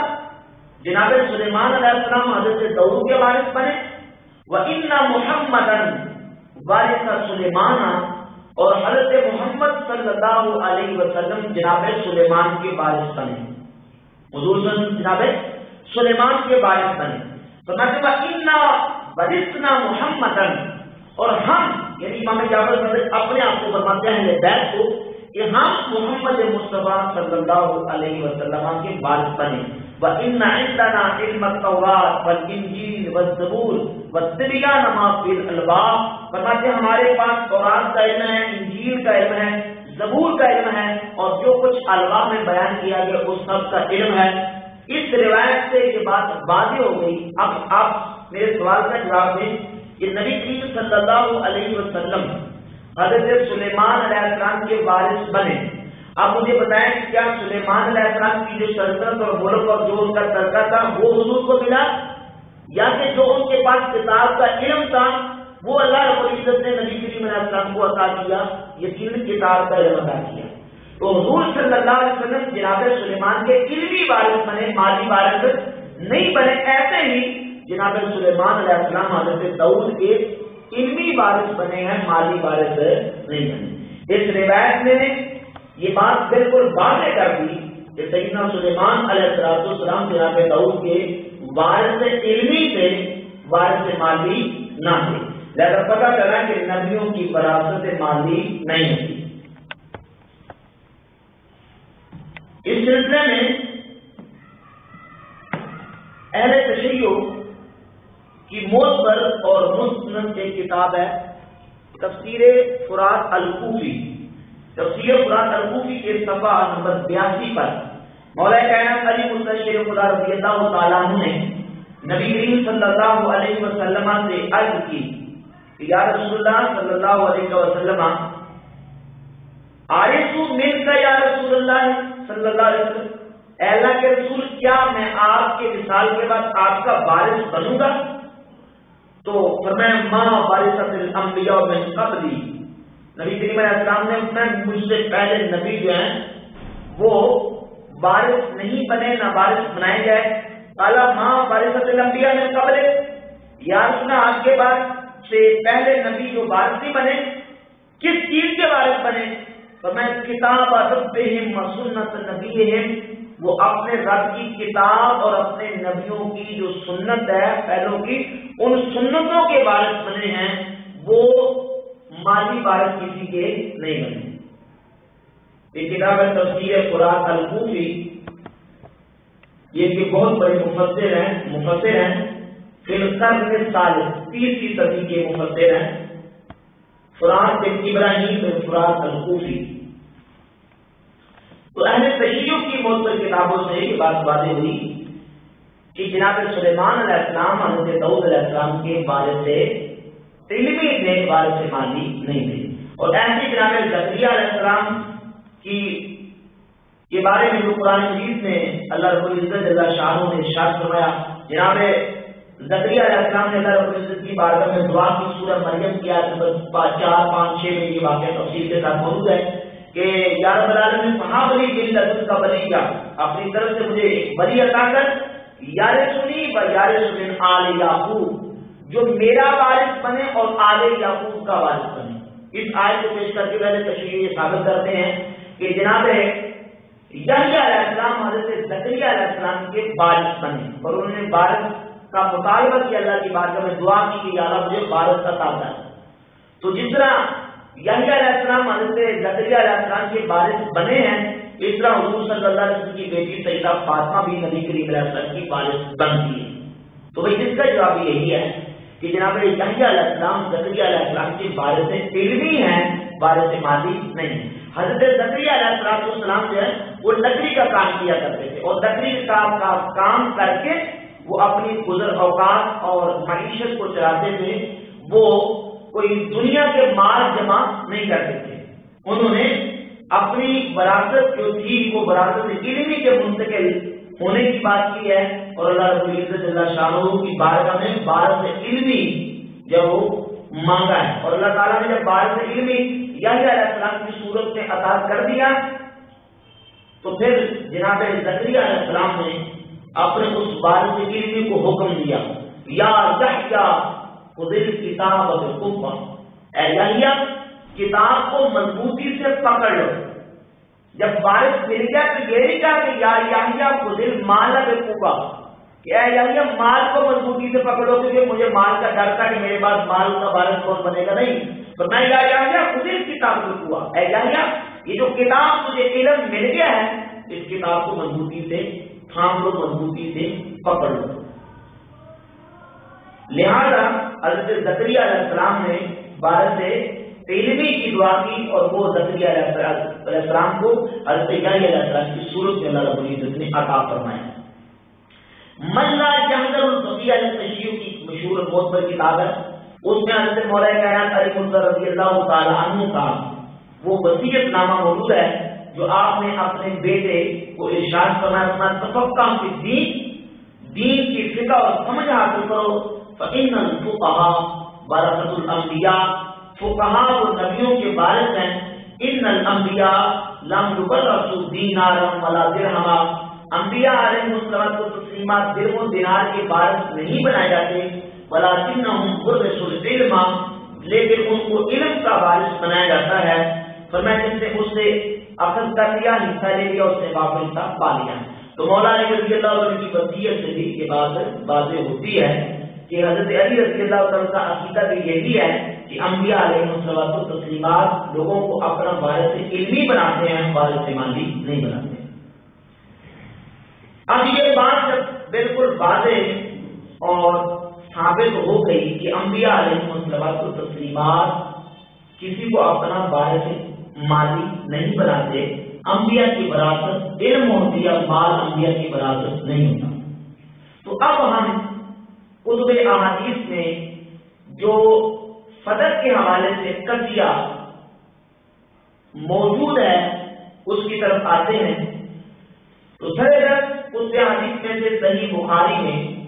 A: जनाब सुलेमान अलैहिस्सलाम हज़रत दाऊद के वारिस बने। व इन्ना मुहम्मदन वारिस का सुलेमाना। और हज़रत मोहम्मद सल्लल्लाहु अलैहि वसल्लम जनाब सुलेमान के बारिश बने। जनाब सुलेमान के बारिश बने। तो मैं इन्ना वरिसना मोहम्मदन। और हम, यानी इमाम जाफ़र अपने आप को फरमाते हैं बैत को, कि हम मोहम्मद मुस्तफ़ा सल्लल्लाहु अलैहि वसल्लम के बारिश बने। हमारे पास तौरात का इल्म है, इंजील का इल्म है, जबूर का इल्म है, और जो कुछ अलवा में बयान किया गया उस सब का इल्म है। इस रिवायत से ये बात वादी हो गई। अब आप मेरे सवाल का जवाब दें। कि नबी करीम सल्लल्लाहु हज़रत के वारिस बने। अब मुझे बताएँ कि क्या सुलेमान अलैहिस्सलाम की जो सल्तनत और मुल्क और जो उनका तर्का था, वो हजूर को मिला? या कि जो उनके पास किताब का इल्म था, वो अल्लाह रबुल्जत ने नबी करीम को अता किया, यकीन किताब का इल्म अता किया। तो हजूर सल्लल्लाहु अलैहि वसल्लम जनाब सुलेमान के इलमी वारिस बने, माली वारिस नहीं बने ऐसे ही जनाब सुलेमान अलैहिस्सलाम हज़रत दाऊद के इल्मी वारिस बने हैं, माली वारिस नहीं बने। इस रिवायत ने ये बात बिल्कुल वादे कर दी कि सईदना सुलेमान अलैहिस्सलाम जनाब दाऊद के वारिस इल्मी से वारिस माली ना थे। लिहाजा पता चला कि नबियों की वरासत माली नहीं होती। इस सिलसिले में अहले तशैयो की मौत पर और मुस्लिम एक किताब है। तफसीर फुरात अलकूफी। तफसीर फुरात अलकूफी के सफ़ा नंबर बयासी पर, मौला कहना अली मुस्तशर खुदा रज़ी अल्लाह ने नबी करीम सल्लल्लाहु अलैहि वसल्लम से अर्ज़ की या रसूलुल्लाह सल्लल्लाहु अलैहि वसल्लम, आरिसु मिलका या रसूलुल्लाह सल्लल्लाहु अलैहि वसल्लम अल्लाह के रसूल, क्या मैं आपके विशाल के बाद आपका बारिश बनूँगा? तो फरमाया, माँ बारिशतिल अंबिया में कबली। नबी करीम ने मैं मुझसे पहले नबी जो हैं, वो बारिश नहीं बने, ना बारिश बनाए जाए। काला माँ बारिशतिल अंबिया में कबले। यार सुना आपके बाद से पहले नबी जो वारसी बने, किस चीज़ के बारिश बने? तो मैं किताब सुन्नत नबी वो अपने रब की किताब और अपने नबियों की जो सुन्नत है, पहलों की, उन सुन्नतों के बारिश बने हैं। वो माली वारिस किसी के नहीं बने। ये किताब है तस्वीर खुराक अलकूफी। ये कि बहुत बड़े मुफसर हैं मुफसर हैं, फिर कर्न साल तीसरी सदी के मुफसर हैं। फुरात बिन इब्राहिम बिन फुरात अलकूफी। तो अहले तशीयों की मुस्तर किताबों से ये बात वादे हुई कि जनाब सुलेमान अलैहिस्सलाम हज़रत दाऊद अलैहिस्सलाम के बारे से थे बारे से माली नहीं थे। और ऐसे जनाब जकरिया की के बारे में जो कुरान शरीफ में अल्लाह अल्लाह शाह ने इरशाद फरमाया, जनाब जकरिया ने अल्लाह की बारगाह में दुआ की, सूरह मरियम की आयत नंबर चार, पाँच, छह में ये वाक्य तफसील के साथ मौजूद है कि कहा बली बिल का अपनी तरफ़ से मुझे बली अता कर सुनी व यारे सुनिन आल याकूब। जो मेरा वारिस बने और आले याकूब का वारिस बने। इस आय को पेश करके पहले तशरीह ये साबित करते हैं कि जनाब यहिया अलैहिस्सलाम हज़रत के वारिस बने और उन्होंने वारिस का मुतालबा किया, अल्लाह की बात में दुआ की कि अल्लाह मुझे भारत का ताज़ा तो जिस तरह यहीम हज़रत जकरिया के बारिश बने हैं, इस तरह हजूर सल्लल्लाहु की बेटी सईदा फातिमा भी नबी करीम की बारिश बनती है। तो भाई, जिसका जवाब यही है कि जनाब यहीम जकरिया की बारिशें इलमी हैं बारिश मादी नहीं। हज़रत जकरिया जो है वो लकड़ी का काम किया करते थे। और लकड़ी का, का काम करके वो अपनी गुजर अवकाश और मीशत को चलाते थे। वो कोई दुनिया के माल जमा नहीं करते थे। उन्होंने अपनी वरासत जो थी वो वरासत इलमी के मुंतकिल होने की बात की है और अल्लाह शाह की बारगाह में बारत इलमी जब वो मांगा है। और अल्लाह ताला ने जब बारत इलमी यासलाम की सूरत में अता कर दिया तो फिर जनाब जकरिया ने अपने उस बारत इलमी को हुक्म दिया, या किताब किताब को मजबूती से पकड़ लो। जब बारिश मिल गया तो ये नहीं कहा कि या याहिया खुदिल माल बेकूबा क्या याहिया माल को मजबूती से पकड़ो, क्योंकि मुझे माल का डर था कि मेरे पास माल का बारिश कौन बनेगा? नहीं। तो मैं या याहिया खुदिल किताब हुआ। ए याहिया ये जो किताब तुझे इलम मिल गया है, इस किताब को मजबूती से थाम लो मजबूती से पकड़। लो लिहाजा हज़रत जकरिया ने भारत से इलमी की दुआ की और वो जकरिया को की सूरत में अल्लाह ने अता फरमाया। मल्ला फकीह की मशहूर बहुत बड़ी किताब है। उसमें का वो वसीयत नामा मौजूद है, जो आपने अपने बेटे को अपना दीन दीन की फ़िक्र और समझ हासिल करो। फुकहा वो नबियों के बारिश हैं इन अम्बिया को तस्लीमा दिनार के नहीं बनाए जाते इल्मा, लेकिन उनको इल्म का बारिश बनाया जाता है। उससे कर लिया हिस्सा ले लिया उसने वापस हिस्सा पा लिया। तो मौला ने रज़ी अल्लाह की वसीयत से भी ये बात वाजे होती है। कि हज़रत अली रज़ी अल्लाह का अकीदा भी यही है कि अम्बिया तस्लीमात लोगों को अपना वारिस इल्मी बनाते हैं, वारिस माली नहीं बनाते अब ये बात बिल्कुल वाजे और साबित हो गई कि अम्बिया तस्लीमात किसी को अपना वारिस माली नहीं बनाते अम्बिया की वरासत इल्म होती है माल अम्बिया की वरासत नहीं होता। तो अब हम कुतुब अहादीस में जो फदक के हवाले से कजिया मौजूद है, उसकी तरफ़ आते हैं। तो सरेगत उस हदीस में से सही बुखारी में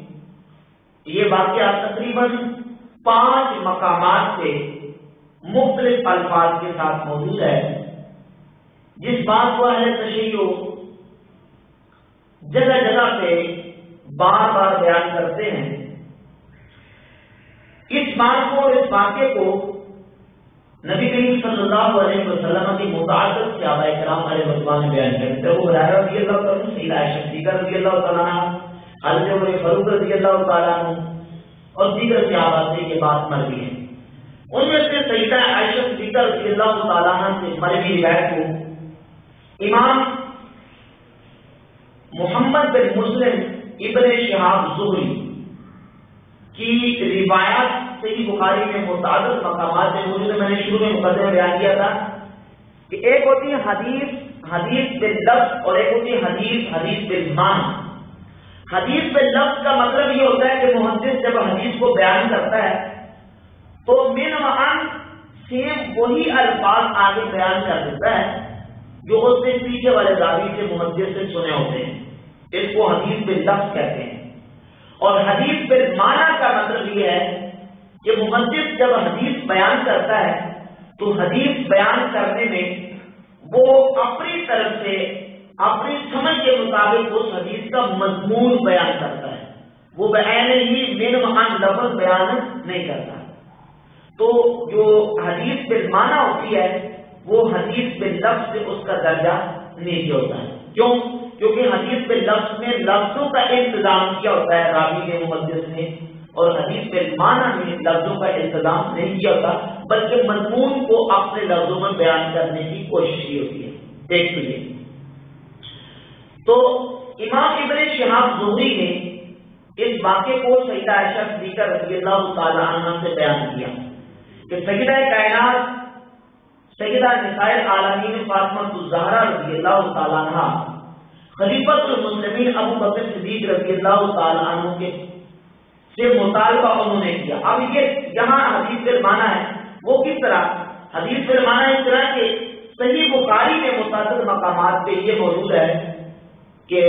A: ये वाक्य तकरीबन पाँच मकाम से मुख्तलिफ़ अल्फाज के साथ मौजूद है। जिस बात को अहले तशैयो जगह जगह पे बार बार बयान करते हैं इस बात को और इस वाक्य को नबी करीम सल्लल्लाहु अलैहि वसल्लम की मुताबिक सहाबा कराम वाले मजमान बयान करते हैं वो हुरैरा रज़ी अल्लाह तआला सीला शक्तिकर रज़ी अल्लाह तआला हज़रत उमर फारूक रज़ी अल्लाह तआला ने और दीगर सहाबा से ये बात मरवी है। उनमें से सईदा आयशा सिद्दीका रज़ी अल्लाह तआला से मरवी रिवायत को इमाम मोहम्मद बिन मुस्लिम इब्ने शिहाब जुहरी की रिवायत सही बुखारी में मुताद मकाम में मौजूद मैंने शुरू में मुकदमे बयान किया था कि एक होती है हदीस हदीस बिल लफ्ज और एक होती है हदीस हदीस बिल मान। हदीस बिल लफ्ज का मतलब ये होता है कि मुहदस जब हदीस को बयान करता है तो मिन मान सेम वही अल्फाज आगे बयान कर देता है, जो उसने पीछे वाले रावी से मुहदस से सुने होते हैं। इसको हदीस बिल लफ्ज कहते हैं। और हदीस बिल माना का मतलब ये है कि मुहदस जब हदीस बयान करता है तो हदीस बयान करने में वो अपनी तरफ़ से, अपनी समझ के मुताबिक उस हदीस का मजमून बयान करता है। वो बयान ही मेन महान लफज बयान नहीं करता। तो जो हदीस बिल माना होती है, वो हदीस बिल लफ्ज से उसका दर्जा नीचे होता है। क्यों? क्योंकि हदीस बिल लफ्ज में लफ्जों का इंतज़ाम किया होता है, रावी के मुहदस ने, और हदीस में माना में लफ्जों का इंतज़ाम नहीं किया होता, बल्कि मजमून को अपने लफ्जों में बयान करने की कोशिश की होती है। देख लीजिए तो इमाम इबन शहाब जोहरी ने इस वाक्य को सईदा आयशा सदीका रज़ी अल्लाह से बयान किया कि सईदा कायनात, सईदा निसाइल आलमीन फातिमा जहरा रज़ी अल्लाह खलीफत मुस्लिमीन अबू बकर सिद्दीक रज़ी अल्लाह के से मुतालबा उन्होंने किया। अब ये यहाँ हदीस फिर माना है, वो किस तरह? हदीस फिर माना इस तरह के सही बुखारी में मकाम पे ये मौजूद है कि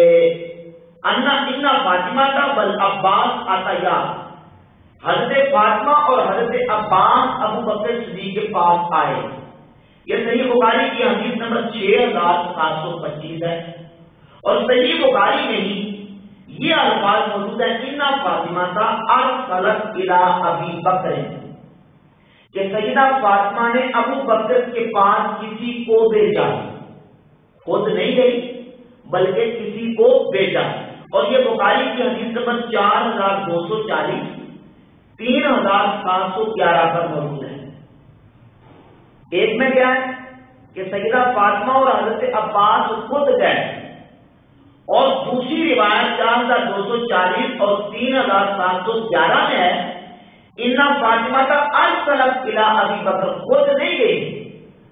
A: अन्ना इन्ना फातिमा का बल अब्बास आतया हज़रत फातिमा और हज़रत अब्बास अबू बकर सदीक के पास आए। यह सही बुखारी की हदीस नंबर छह हज़ार सात सौ पच्चीस है। और सही बुखारी में ही ये अल्फाज मौजूद है, इन्ना फातिमा का अरसलत इला अबी बकर। कि सईदा फातिमा ने अबू बकर के पास किसी को भेजा। खुद नहीं गई, बल्कि किसी को भेजा। और ये बुखारी की हदीस नंबर चार हज़ार दो सौ चालीस, तीन हज़ार सात सौ ग्यारह पर मौजूद है। एक में क्या है कि सईदा फातिमा और हज़रत अब्बास खुद गए। और दूसरी रिवायत चार हज़ार दो सौ चालीस और तीन हज़ार सात सौ ग्यारह में है, इन्ना फातिमा का अलग किला अभी बकर खुद नहीं गई,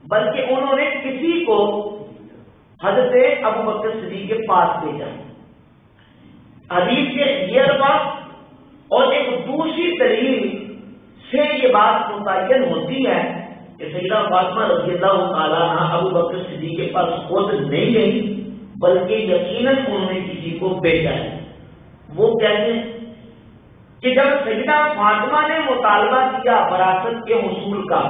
A: बल्कि उन्होंने किसी को हज़रत अबू बकर सदी के पास भेजा। हदीस के ये अल्फाज और एक दूसरी दलील से ये बात मुतन होती है कि सैदा फातिमा रज़ी अबू बकर सदी के पास खुद नहीं गई। बल्कि यकीनन उन्होंने किसी को भेजा है वो कैसे कि जब सैदा फातिमा ने मुतालबा किया वरासत के हसूल का,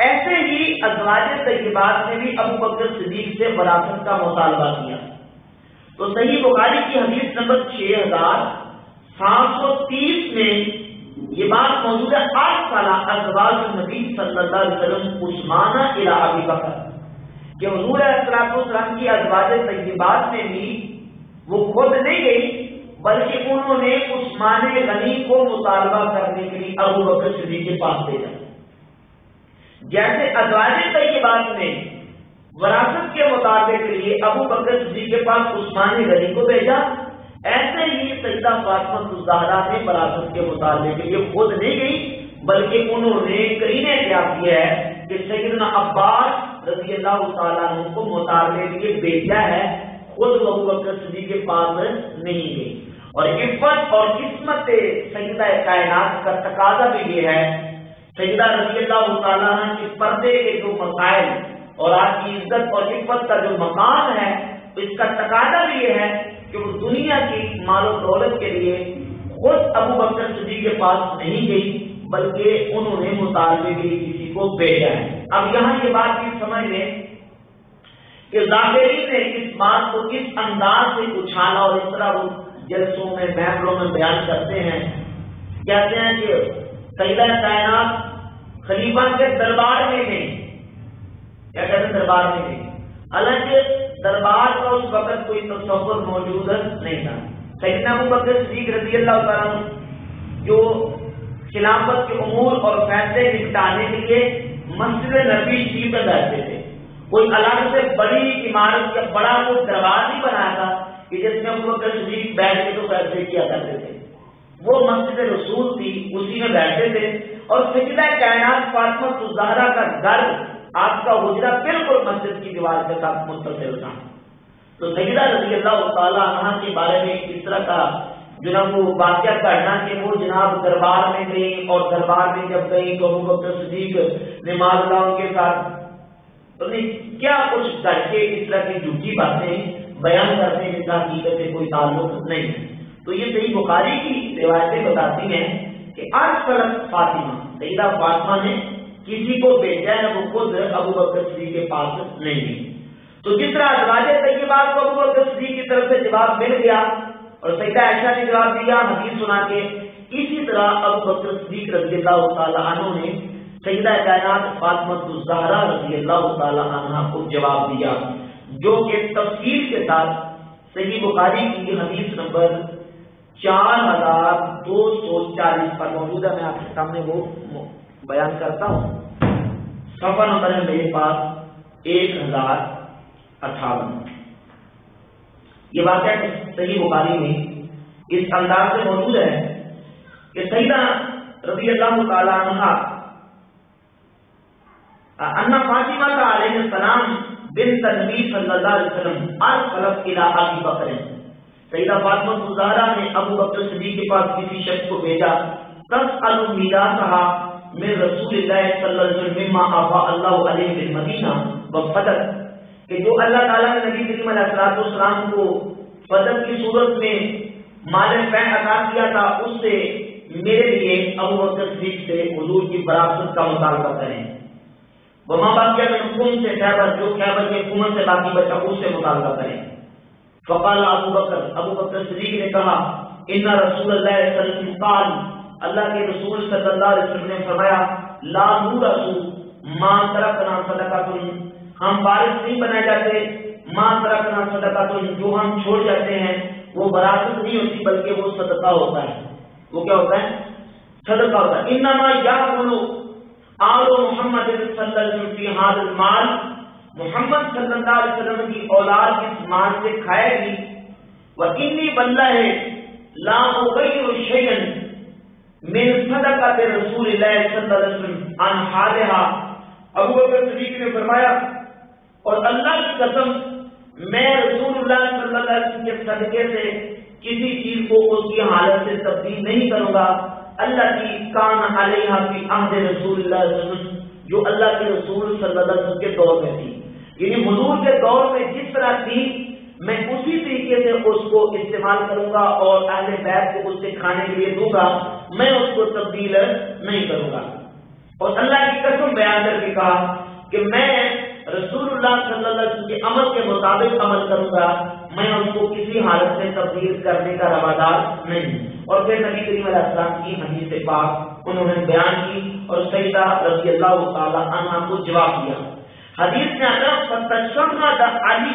A: ऐसे ही अजवाज तयबात ने भी अबू बकर सदीक से वरासत का मुतालबा किया। तो सही बुखारी की हदीस नंबर छह हज़ार सात सौ तीस में ये बात मौजूद है। आठ साल अजवाज नबी सल्लल्लाहु अलैहि वसल्लम उस्माना इला अबी बकर। कि हजूर की अजवाज तयबात में भी, वो खुद नहीं गई, बल्कि उन्होंने उस्मान गनी को मुतालबा करने के लिए अबू बकर सिद्दीक के पास भेजा। जैसे अजवाज तयबात में वरासत के मुताबे के लिए अबू बकर सिद्दीक के पास उस्मान गनी को भेजा, ऐसे ही सईदा फातमा ने वरासत के मुताबे के लिए खुद नहीं गई, बल्कि उन्होंने करीने क्या किया है कि सैदना अब्बास रज़ी अल्लाह को मुतालबे के लिए भेजा है, खुद अबू बकर सिद्दीक के पास नहीं गई। और इफ्फत और किस्मत सईदा कायनात का तकाजा भी ये है, सईदा रज़ी अल्लाह के पर्दे के जो मसाइल और आपकी इज़्ज़त और इफ्फत का जो मकान है तो इसका तकाजा भी ये है कि वो दुनिया की मालो दौलत के लिए खुद अबू बकर सदी के पास नहीं गई, बल्कि उन्होंने मुतालबे के लिए किसी को भेजा है। अब यहाँ ये बात भी समझ लें कि जाहिरी ने इस बात को इस अंदाज से उछाला और इस तरह वो जलसों में महफलों में बयान करते हैं। कहते हैं कि सैदा कायनात खलीफा के दरबार में गए क्या कहते हैं दरबार में गए हालाँकि दरबार का उस वक्त कोई तस्वर मौजूद नहीं था। सैदना बकर सिद्दीक रज़ी अल्लाह जो खिलाफत के उमूर और फैसले निपटाने के लिए मस्जिद नबी शरीफ में बैठते थे। कोई अलग से बड़ी इमारत या बड़ा कोई दरबार नहीं बनाया था कि जिसमें बकर शरीफ बैठ के तो फैसले किया करते थे। वो मस्जिद रसूल थी, उसी में बैठते थे। और सजदा कायनात फातमा तुजारा का घर, आपका हुजरा बिल्कुल मस्जिद की दीवार के साथ मुस्तफिल था। तो सजदा रज़ी अल्लाह के बारे में इस तरह का जो ना वो वाक्य करना कि वो जनाब दरबार में गई और दरबार में जब गई तो अबू बकर सदीक ने माजला उनके साथ तो क्या कुछ करके इस तरह की झूठी बातें बयान करते हैं जिसका हकीकत से कोई ताल्लुक नहीं? है तो ये सही बुखारी की रिवायतें बताती हैं कि आज फलक फातिमा, सईदा फातिमा ने किसी को भेजा है वो खुद अबू बकर सदी के पास नहीं तो जिस तरह अजवाज तयबात को अबू बकर सदी की तरफ़ से जवाब मिल गया और सईदा ऐसा ने जवाब दिया, हदीस सुना के, इसी तरह अबू बकर सदीक रज़ी अल्लाह ने सईदा कायनात फातमत रज़ी अल्लाह को जवाब दिया, जो कि तफसील के साथ सही बुखारी की हदीस नंबर चार हज़ार दो सौ चालीस पर मौजूद है। मैं आपके सामने वो बयान करता हूँ। सफ़ा नंबर है मेरे पास एक हज़ार अठावन। ये बात है सही बुखारी में इस अंदाज से मौजूद है कि सईदा रबी अल्लाह अन्ना फातिमा का सलाम बिन अलैहि वसल्लम अल खलफ इला अबी बकर सईदा फातिमा सुजारा ने अबू बकर सिद्दीक के पास किसी शख्स को भेजा तस अल मीरासहा में अलैहि मदीना व फदक कि जो अल्लाह ताला ने नबी करीम को बदर की सूरत में माल पैन अदा किया था, उससे मेरे लिए अबू बकर से हुजूर की बरासत का मुतालबा करें। वमा बाकिया में हुकुम से खैबर, जो खैबर के हुकूमत से बाकी बचा, उससे मुतालबा करें। फकाल अबू बकर अबू बकर सिद्दीक ने कहा, इन्ना रसूल अल्लाह अल्लाह के रसूल सल्लल्लाहु अलैहि वसल्लम ने फरमाया, ला नूर माँ तरकना सदकातुन, हम बारिश नहीं बनाए जाते माँ तरकना सदका तो जो हम छोड़ जाते हैं, वो बरासत नहीं होती, बल्कि वो सदका होता है। वो क्या होता है? सदका होता है। इन्नमा या बोलो आलो मोहम्मद माल। मोहम्मद वसल्लम की औलाद इस माल से खाएगी। वह इन्नी बल्ला है ला उगैर शैयन मिन सदका रसूल सल्लल्लाहु अलैहि वसल्लम अन हालिहा अबू बकर सिद्दीक ने फरमाया, और अल्लाह की कसम मैं वसल्लम के सदके से किसी चीज़ को उसकी हालत से तब्दील नहीं करूँगा। अल्लाह की कान अलैहा की अहद रसूलुल्लाह जो अल्लाह के रसूल के दौर में थी। यानी हुजूर के दौर में जिस तरह थी, मैं उसी तरीके से उसको इस्तेमाल करूँगा और अहले बैत को उससे खाने के लिए दूँगा। मैं उसको तब्दील नहीं करूँगा। और अल्लाह की कसम बयान करके कहा कि मैं रसूलुल्लाह सल्लल्लाहु अलैहि के अमल के मुताबिक अमल करूँगा, मैं उनको किसी हालत में तब्दील करने का रवादार नहीं और फिर नबी करीम अलैहिस्सलाम की हदीस से पाक उन्होंने बयान की और सईदा रज़ी अल्लाह तआला अन्हा को जवाब दिया। हदीस में आता फतशम्मा द अली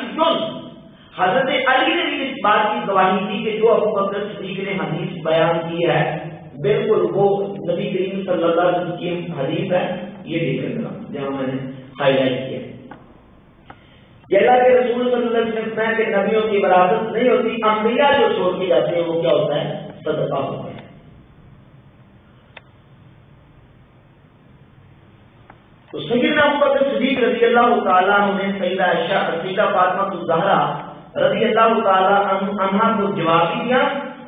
A: हज़रत अली ने भी इस बात की गवाही दी कि जो अबू बकर सिद्दीक ने हदीस बयान की है, बिल्कुल वो नबी करीम सल्लल्लाहु अलैहि वसल्लम की हदीस है। ये देख लेना जहाँ मैंने हाईलाइट किया। अल्लाह के रसूल सल्लल्लाहु के नबियों की विरासत नहीं होती अम्बिया जो छोड़ के जाते हैं, वो क्या होता है? सदका होता है। तो सैयदना अबू बकर सिद्दीक रज़ी अल्लाह तआला ने सैयदा आयशा सैयदा फातिमा ज़हरा रज़ी अल्लाह अन्हा को जवाब भी दिया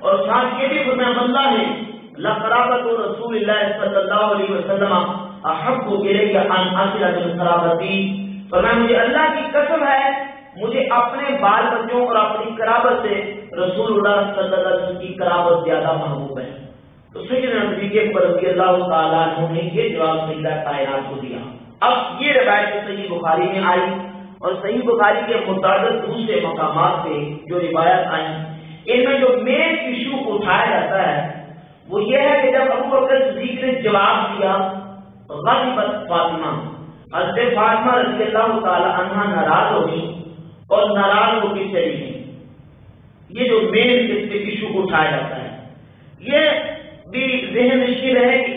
A: और साथ ये भी फरमाया, बंदा है, लकराबत रसूलुल्लाह सल्लल्लाहु अलैहि वसल्लम, अहब्बु इलैया अन असिला बिल कराबती फरमाया, मुझे अल्लाह की कसम है, मुझे अपने बाल बच्चों और अपनी कराबत से सल्लल्लाहु की कराबत ज़्यादा महबूब है। तो अल्लाह ने ये जवाब सैयदा कायनात को दिया। अब ये रिवायत सही बुखारी में आई और सही बुखारी के मुताबिक दूसरे मकामात पे जो रिवायत आई, इनमें जो मेन इशू उठाया जाता है, वो ये है कि जब अबू बकर ने जवाब दिया गनीमत फातिमा। हज़रत फातिमा रज़ी अल्लाह तहा नाराज़ हो गई और नाराज़ होकर चली गई। ये जो मेन इसके इशू को उठाया जाता है, ये भी जहन नशी रहेगी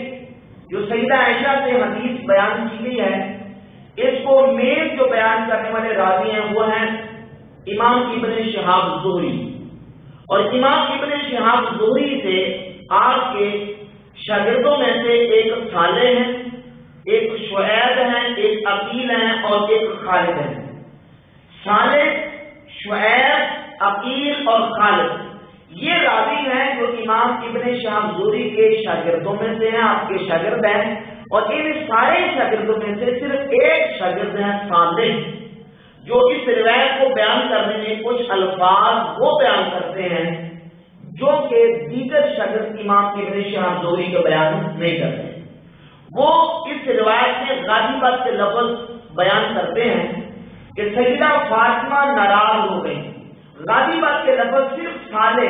A: जो सईदा आयशा से हदीस बयान की गई है, इसको मेन जो बयान करने वाले राज़ी हैं, वो हैं इमाम इबन शहाब जोहरी। और इमाम इबन शहाब जोहरी से आपके शागिर्दों में से एक साले हैं। एक शुएब है, एक अकील है और एक खालिद है। साले शुएब अकील और खालिद। ये रावी हैं जो इमाम इबन शाहजूरी के शागिर्दों में से हैं, आपके शागिर्द हैं। और इन सारे शागिर्दों में से सिर्फ़ एक शागिर्द है साले, जो इस रिवायत को बयान करने में कुछ अल्फाज वो बयान करते हैं, जो कि दीगर शागिर्द इमाम इबन शाहजूरी के बयान नहीं करते। वो इस रिवायत में गाजीबाद के लफज बयान करते हैं कि सईदा फातिमा नाराज़ हो गई गाजीबाद के लफज सिर्फ़ साले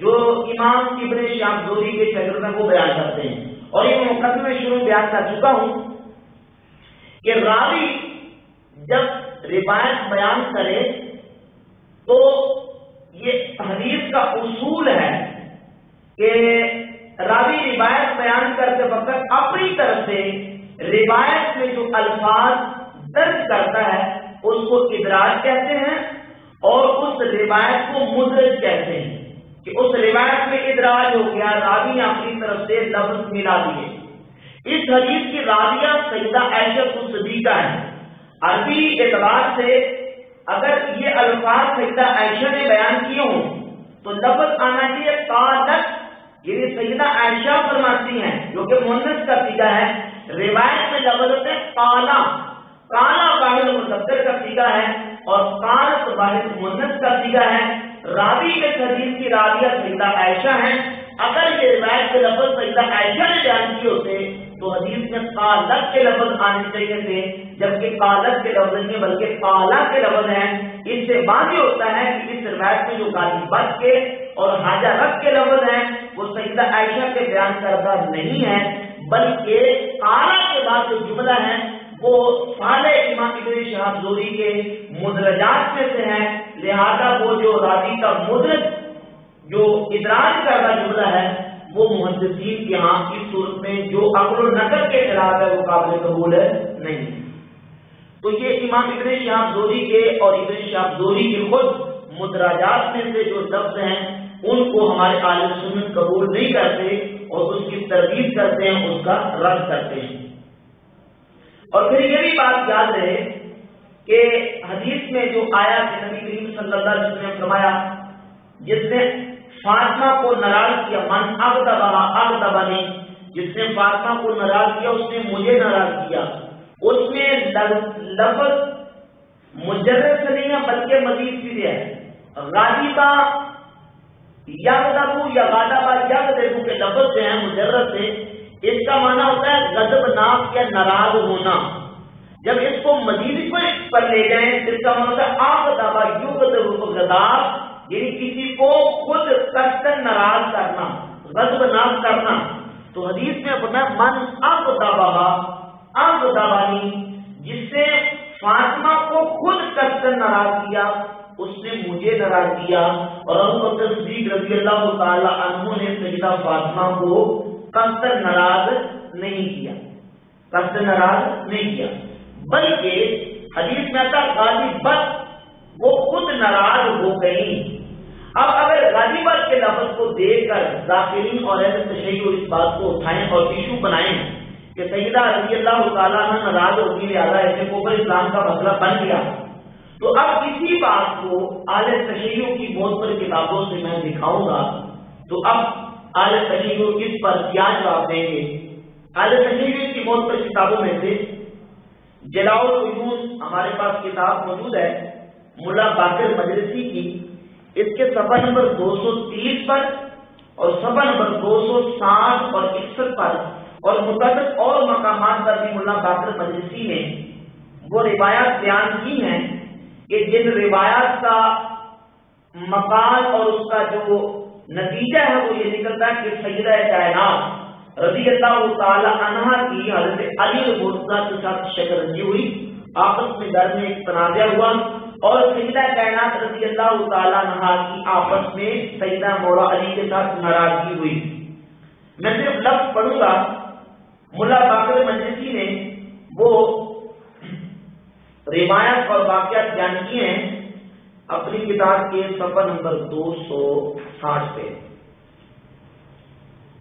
A: जो इमाम इबन श्याम जोरी के शहर में वो बयान करते हैं। और ये मुकदमे शुरू बयान कर चुका हूँ कि रावी जब रिवायत बयान करे तो ये हदीस का उसूल है कि रावी रिवायत बयान करते वक्त अपनी तरफ़ से रिवायत में जो अल्फाज दर्ज करता है, उसको इदराज कहते हैं और उस रिवायत को मुद्रज कहते हैं कि उस रिवायत में इदराज हो गया, रावी अपनी तरफ़ से लफ्ज मिला दिए। इस हदीस की राविया सईदा ऐशत सदीका है। अरबी एतबार से अगर ये अल्फाज सईदा ऐशा ने बयान किए हों तो लफ्ज आना चाहिए कालत ये सैदा आयशा फरमाती हैं, जो कि मुन्नस का सीधा है, रिवायत में लफ्ज होते हैं काला। काला बाहिद मुसदर का सीधा है और कालत वाहिद मुन्नस का सीधा है। रावी के शरीर की राविया सैदा आयशा है। अगर ये रिवायत के लफ्ज सैदा आयशा ने बयान किए होते तो हदीस में कालक के लफ्ज आने चाहिए थे जबकि कालक के लफ्ज नहीं, बल्कि काला के लफ्ज हैं। इससे बात होता है कि इस रिवायत में जो गालिबत के और हाजा रख के लफ्ज हैं, वो सईदा आयशा के बयान करता नहीं है, बल्कि काला के बाद जो जुमला है, वो साले इमाम इबन शहाब जोरी के मुदरजात में से है। लिहाजा वो जो राज़ी का मुद्रज, जो इदराज करता जुमला है वो मुहदसिन के यहाँ इस सूरत में जो अकल नकल के खिलाफ है, वो काबिल कबूल है? नहीं। तो ये इमाम इबन जोरी के और इबन जोरी के खुद मुदराजात में से जो लफ्ज हैं, उनको हमारे आलिम सुन्नत कबूल नहीं करते और उसकी तरबीब करते हैं, उसका रद्द करते हैं। और फिर ये भी बात याद रहे कि हदीस में जो आया कि नबी करीम सल्लल्लाहु अलैहि वसल्लम ने फरमाया, जिसने फातिमा को नाराज़ किया। मन अब दबा अब दबा नहीं। जिसने फातिमा को नाराज़ किया, उसने मुझे नाराज़ किया। उसमें लफ्ज मुजर्रद से नहीं है, बल्कि मजीद सीधे है। गालिबा यगदबू या गादाबा यगदबू के लफ्ज जो है मुजर्रद से, इसका माना होता है गजब नाफ या नाराज़ होना। जब इसको मजीद पर ले जाए तो इसका है आप दबा युग गदाब यानी किसी को खुद कष्ट नाराज़ करना गजब नाफ करना तो हदीस में अपना मन अब दबा अब दबानी जिससे फातिमा को खुद कष्ट नाराज़ किया, उसने मुझे नाराज़ किया, और अबू बकर सिद्दीक रज़ी अल्लाह तआला अन्हु ने सैयदा फातिमा को कष्ट नाराज़ नहीं किया। कष्ट नाराज़ नहीं किया। बल्कि हदीस में आता गालिबत वो खुद नाराज़ हो गई। अब अगर गालिबत के लफ्ज को देखकर जाकिरीन और तशैय इस बात को उठाएँ और इशू बनाएँ कि सईदा रज़ी अल्लाह नाराज़ होगी लिहाजा ऐसे को इस्लाम का मसला बन गया। तो अब इसी बात को आले तशैय की बहुत बड़ी किताबों से मैं दिखाऊँगा। तो अब आल तशीर इस पर क्या जवाब देंगे? आल तशीर की बहुत सारी किताबों में से जलाउल हमारे पास किताब मौजूद है मुला बाकर मजरसी की। इसके सफ़ा नंबर 230 पर और सफ़ा नंबर 260 और इकसठ पर और मुतद और मकाम पर भी मुला बाकर मजरसी ने वो रिवायात बयान की हैं कि जिन रिवायात का मकान और उसका जो नतीजा है वो ये निकलता है कि सैदा कायनात रज़ी अल्लाह की हज़रत अली के साथ शकरंजी हुई, आपस में घर में एक तनाजा हुआ। और सैदा कायनात रज़ी अल्लाह तहा की आपस में सैदा मौला अली के साथ नाराज़गी हुई। मैं सिर्फ़ लफ्ज पढ़ूँगा मुला बाकर मजलिसी ने वो रिवायत और वाक्यात बयान किए हैं अपनी किताब के सफ़र नंबर दो सौ साठ पे।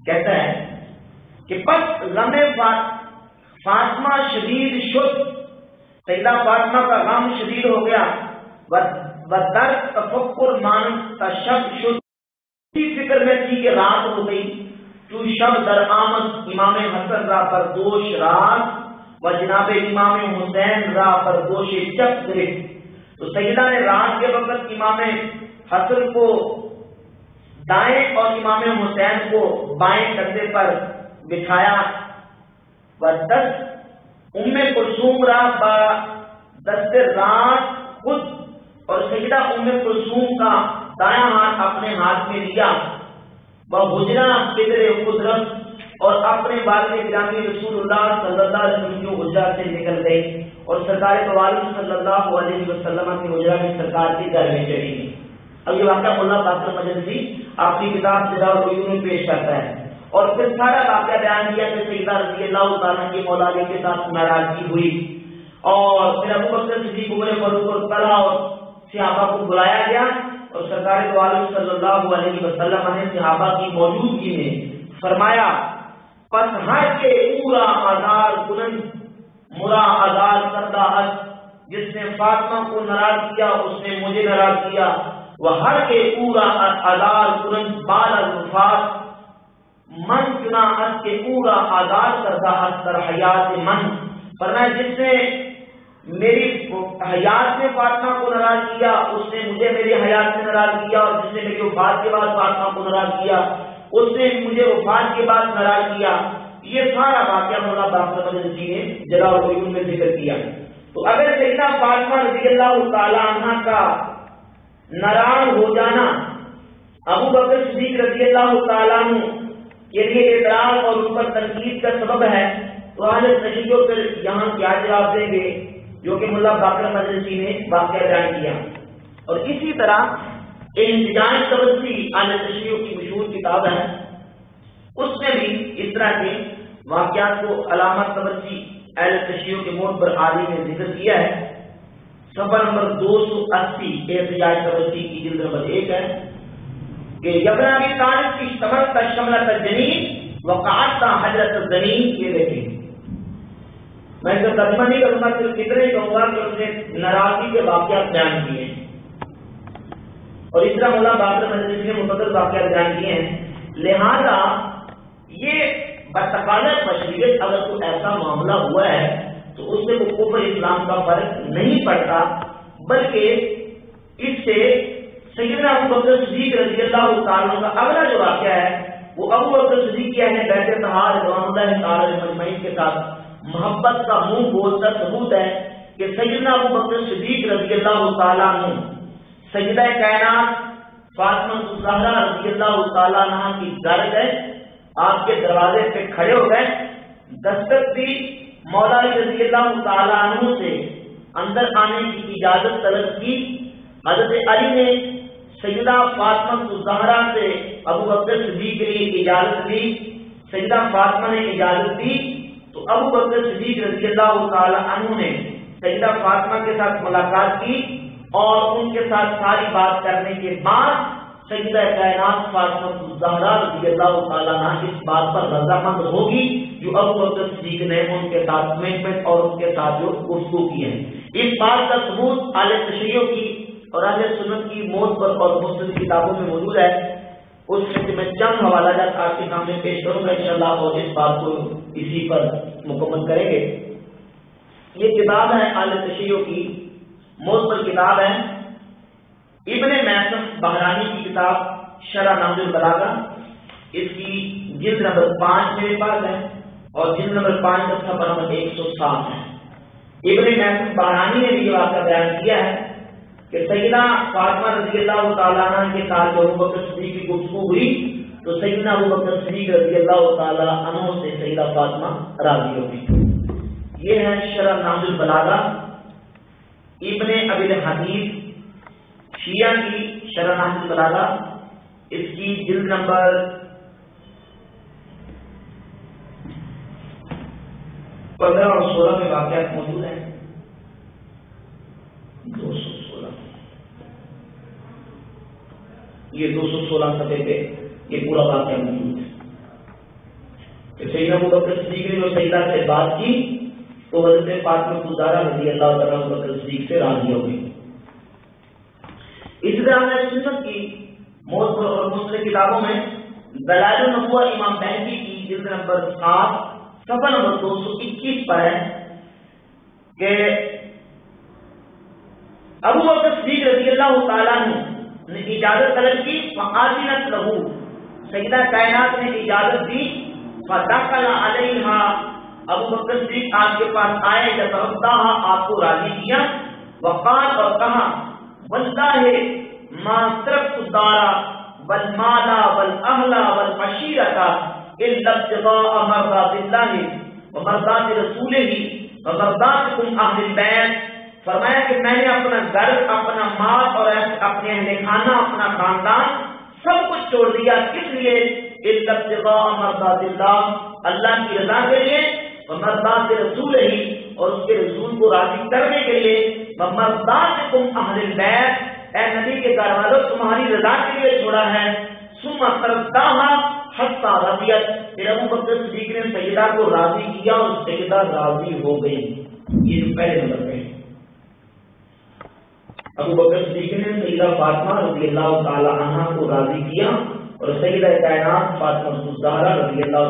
A: कहता है कि बस गमे फातमा शदीद शुद्ध सैदा फातमा का गम शदीद हो गया। व दर्द तफक्र मान का शब्द शुद्ध फ़िक्र में थी कि रात हो गई। तू शब दर आमद, इमाम हसन रा पर दोष रात। व जनाब इमाम हुसैन रा पर दोष गिरफ्त तो सैदा ने रात के वक्त इमाम हसन को दाएँ और इमाम हुसैन को बाएँ कंधे पर बिठाया। व दस, उम्मे कुलसूम रहा दस रात खुद और सैदा उम्मे कुलसूम का दाया हाथ अपने हाथ में लिया। वह हुजरा किदरे कुदरत और अपने बाल में ग्रामी रसूलुल्लाह सल्लल्लाहु अलैहि वसल्लम की हुजरा से निकल गई और सरकार सल्लल्लाहु अलैहि वसल्लम की मुजरा में सरकार की घर में चढ़ी। अब ये वाक्य मुल्ला बाकर मजलसी अपनी किताब से में पेश करता है। और फिर सारा वाक्य बयान किया कि सैदा रज़ी अल्लाह तआला की मौलाना के साथ नाराज़गी हुई। और फिर अबू बकर सिद्दीक, उमर फारूक और तलहा और सहाबा को बुलाया गया और सरकार ने सहाबा की मौजूदगी में फरमाया पस हर के पूरा आधार बुलंद मुरा आज़ाद करदा हज जिसने फातमा को नाराज़ किया, उसने मुझे नाराज़ किया। वह हर के पूरा आज़ाद तुरंत बाल अल्फात मन चुना हज के पूरा आज़ाद करदा हज कर हयात मन। फरमाया, जिसने मेरी हयात में फातिमा को नाराज़ किया, उसने मुझे मेरी हयात में नाराज़ किया और जिसने मेरी वफात के बाद फातिमा को नाराज़ किया, उसने मुझे वफात के बाद नाराज़ किया। ये सारा वाक्य मौला बाबर जी ने जलाल में ज़िक्र किया। तो अगर सैदा फातिमा रज़ी अल्लाह का नाराज़ हो जाना, अबू बकर सिद्दीक रज़ी अल्लाह के लिए एतराज़ और उन पर तनकीद का सबब है तो आज तशीजों फिर यहाँ क्या जवाब देंगे? जो कि मुल्ला बाकर मदरसी ने वाक्य बयान किया। और इसी तरह इंतज़ाम की मशहूर किताब है। उसमें भी इस तरह के वाक्यात को अलामत तबसी अल तशीयों के मोड पर आदि ने ज़िक्र किया है। सफ़र नंबर दो सौ अस्सी एहतजाज तबसी की जिल्द नंबर एक है कि यबना भी तारीफ़ की समस्त शमलत जनीन वकात का हज़रत जनीन ये देखें। मैं इसका तर्जमा नहीं करूँगा सिर्फ़ इतना ही कहूँगा कि उसने नाराज़गी के वाक्य बयान किए। हैं और इस तरह मुला बाबर मस्जिद ने मुकदर वाक्य बयान किए हैं। लिहाजा ये बतकालत बशरीत अगर कोई ऐसा मामला हुआ है तो उससे वो कुफर इस्लाम का फ़र्क नहीं पड़ता, बल्कि इससे सैदना अबू बकर सदीक रज़ी अल्लाह का अगला जो वाक्य है, वो अबू बकर सदीक क्या है बैठे तहार के साथ मोहब्बत का मुँह बोलता सबूत है कि सैदना अबू बकर सिद्दीक रज़ी अल्लाह तआला सजदा कायनात फातिमा जहरा रज़ी अल्लाह तआला की घर गए आपके दरवाजे पे खड़े हो गए। दस्तक दी मौला रज़ी अल्लाह तआला से अंदर आने की इजाज़त तलब की। हज़रत अली ने सैदा फातिमा जहरा से अबू बकर सिद्दीक के लिए इजाज़त दी। सैदा फातिमा ने इजाज़त दी। अबू बकर सिद्दीक रज़ी अल्लाह ने सईदा फातिमा के साथ मुलाकात की और उनके साथ सारी बात करने के बाद सईदा कायनात फातिमा रज़ी अल्लाह इस बात पर रजामंद होगी जो अबू बकर सिद्दीक ने उनके साथ कमिटमेंट और उनके साथ जो गुफ्तु की है। इस बात का सबूत आल तशरीयों की और आल सुनत की मौत पर और मुस्लिम किताबों में मौजूद है। उसमें से मैं चंद हवाला जात आपके सामने पेश करूँगा इंशाल्लाह और इस बात को इसी पर मुकम्मल करेंगे। ये किताब है आल तशीयों की मोतबल किताब है। इबन मैसम बहरानी की किताब शरा नाजुल बलागा। इसकी जिल्द नंबर पाँच मेरे पास है और जिल्द नंबर पाँच का सफ़र नंबर एक सौ सात है। इबन मैसम बहरानी ने भी ये बात का बयान किया है कि सैदा फातमा रज़ी अल्लाह के साथ जो बकर की गुफ्तगू हुई तो सैदना अबू बकर सिद्दीक रज़ी अल्लाह अन्हु से सैदा फातिमा राज़ी हो ये है शरह नाजुल बलागा, इब्ने अबिल हदीस शिया की शरह नाजुल बलागा, इसकी जिल्द नंबर पंद्रह और सोलह में वाकत मौजूद है। दो सौ सोलह। ये 216 सफे पे ये पूरा वाक्य मौजूद है कि सैयद अबू बकर सिद्दीक ने सैदा से बात की तो हज़रत फातिमा गुजारा रज़ी अल्लाह तआला बकर सिद्दीक से राज़ी हो गई। इस तरह सुन्नत की, मौत और मुस्लिम किताबों में दलाल नबुआ इमाम बहकी की जिल्द नंबर सात, सफ़ा नंबर दो सौ इक्कीस पर है कि अबू बकर सिद्दीक रज़ी अल्लाह तआला ने इजाज़त तलब की फाजिनत लहू। सैदा कायनात ने इजाज़त दी अबू बकर आपके पास आए आपको राज़ी किया वकाल और कहा मा तरफ़ दारा, वल माला मरदातकुम अहल बैत। फरमाया कि मैंने अपना घर, अपना माल और अपने खाना, अपना खानदान सब कुछ छोड़ दिया। किस लिए? अल्लाह की रजा के लिए मरदात रसूल ही और उसके रसूल को राज़ी करने के लिए। मरदात तुम अहल बैत। ए नबी के घर वालों, तुम्हारी रजा के लिए छोड़ा है। सैदा को राज़ी किया और सैदा राज़ी हो गई। ये पहले नंबर पे अबू बकर ने सईदा फातिमा रज़ी अल्लाह को राज़ी किया और सईदा कायनात फातिमा रज़ी अल्लाह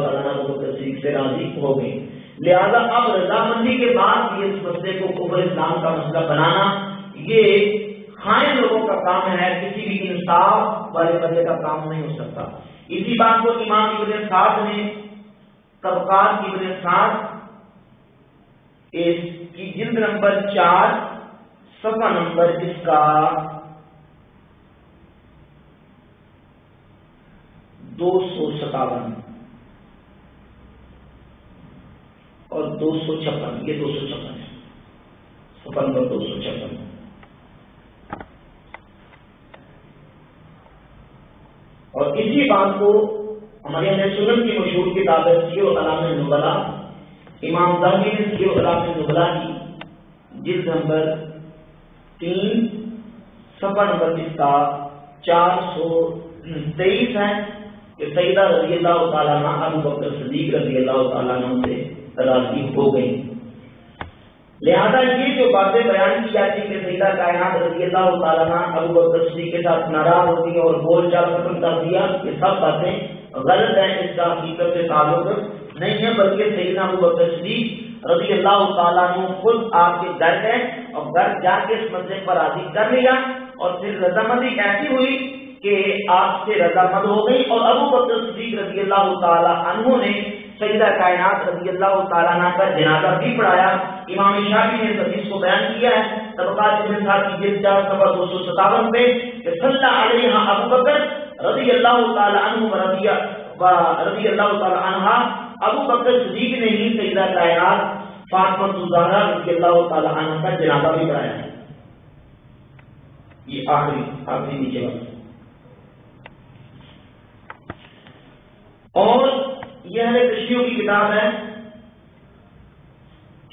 A: सिद्दीक से राज़ी हो गई लिहाजा अब रजामंदी के बाद ये इस मसले को कुफर इस्लाम का मसला बनाना, ये खाए लोगों का काम है, किसी भी इंसाफ वाले बंदे का काम नहीं हो सकता। इसी बात को इमाम इबन साद ने, तबकात इबन साद इसकी जिल्द नंबर चार सफ़ा नंबर इसका दो सौ सतावन। और दो सौ छप्पन, ये दो सौ छप्पन है। सफ़ा नंबर दो सौ छप्पन। और इसी बात को हमारे यहाँ सुनन की मशहूर किताब है सियो अलाम नुबला। इमाम ने सियो अलाम नुबला की जिल्द नंबर तीन सफ़ा नंबर इसका चार सौ तेईस है। कि सईदा रज़ी अल्लाह अबू बकर सदीक रज़ी अल्लाह से राज़ी हो गई। लिहाजा ये जो बातें बयान की जाती है कि सईदा कायनात रज़ी अल्लाह अबू बकर सदीक के साथ नाराज़ होती है और बोल चाल खत्म कर दिया, ये सब बातें गलत है इसका हकीकत से ताल्लुक नहीं है, बल्कि सईदा अबू बकर सदीक रज़ी अल्लाह खुद आपके घर गए और घर जाके इस मसले पर राज़ी कर लिया और फिर रजामंदी ऐसी हुई कि आपसे रजामंद हो गई और अबू बकर अल्लाह ने सईदा कायनात रज़ी अल्लाह तआला पर जनाजा भी पढ़ाया। इमाम ने हदीस को बयान किया है। की जिल्द 4 सफ़ा 257 पे सल्ला अलैहा अबू बकर अल्लाह अल्लाह अबू बकर सिद्दीक ने ही सईदा कायनात, फातिमा ज़हरा रज़ी अल्लाह तआला अन्हा का जनाजा भी पढ़ाया है। ये आखिरी आखिरी नीचे वाला। और यह है कृषियों की किताब है,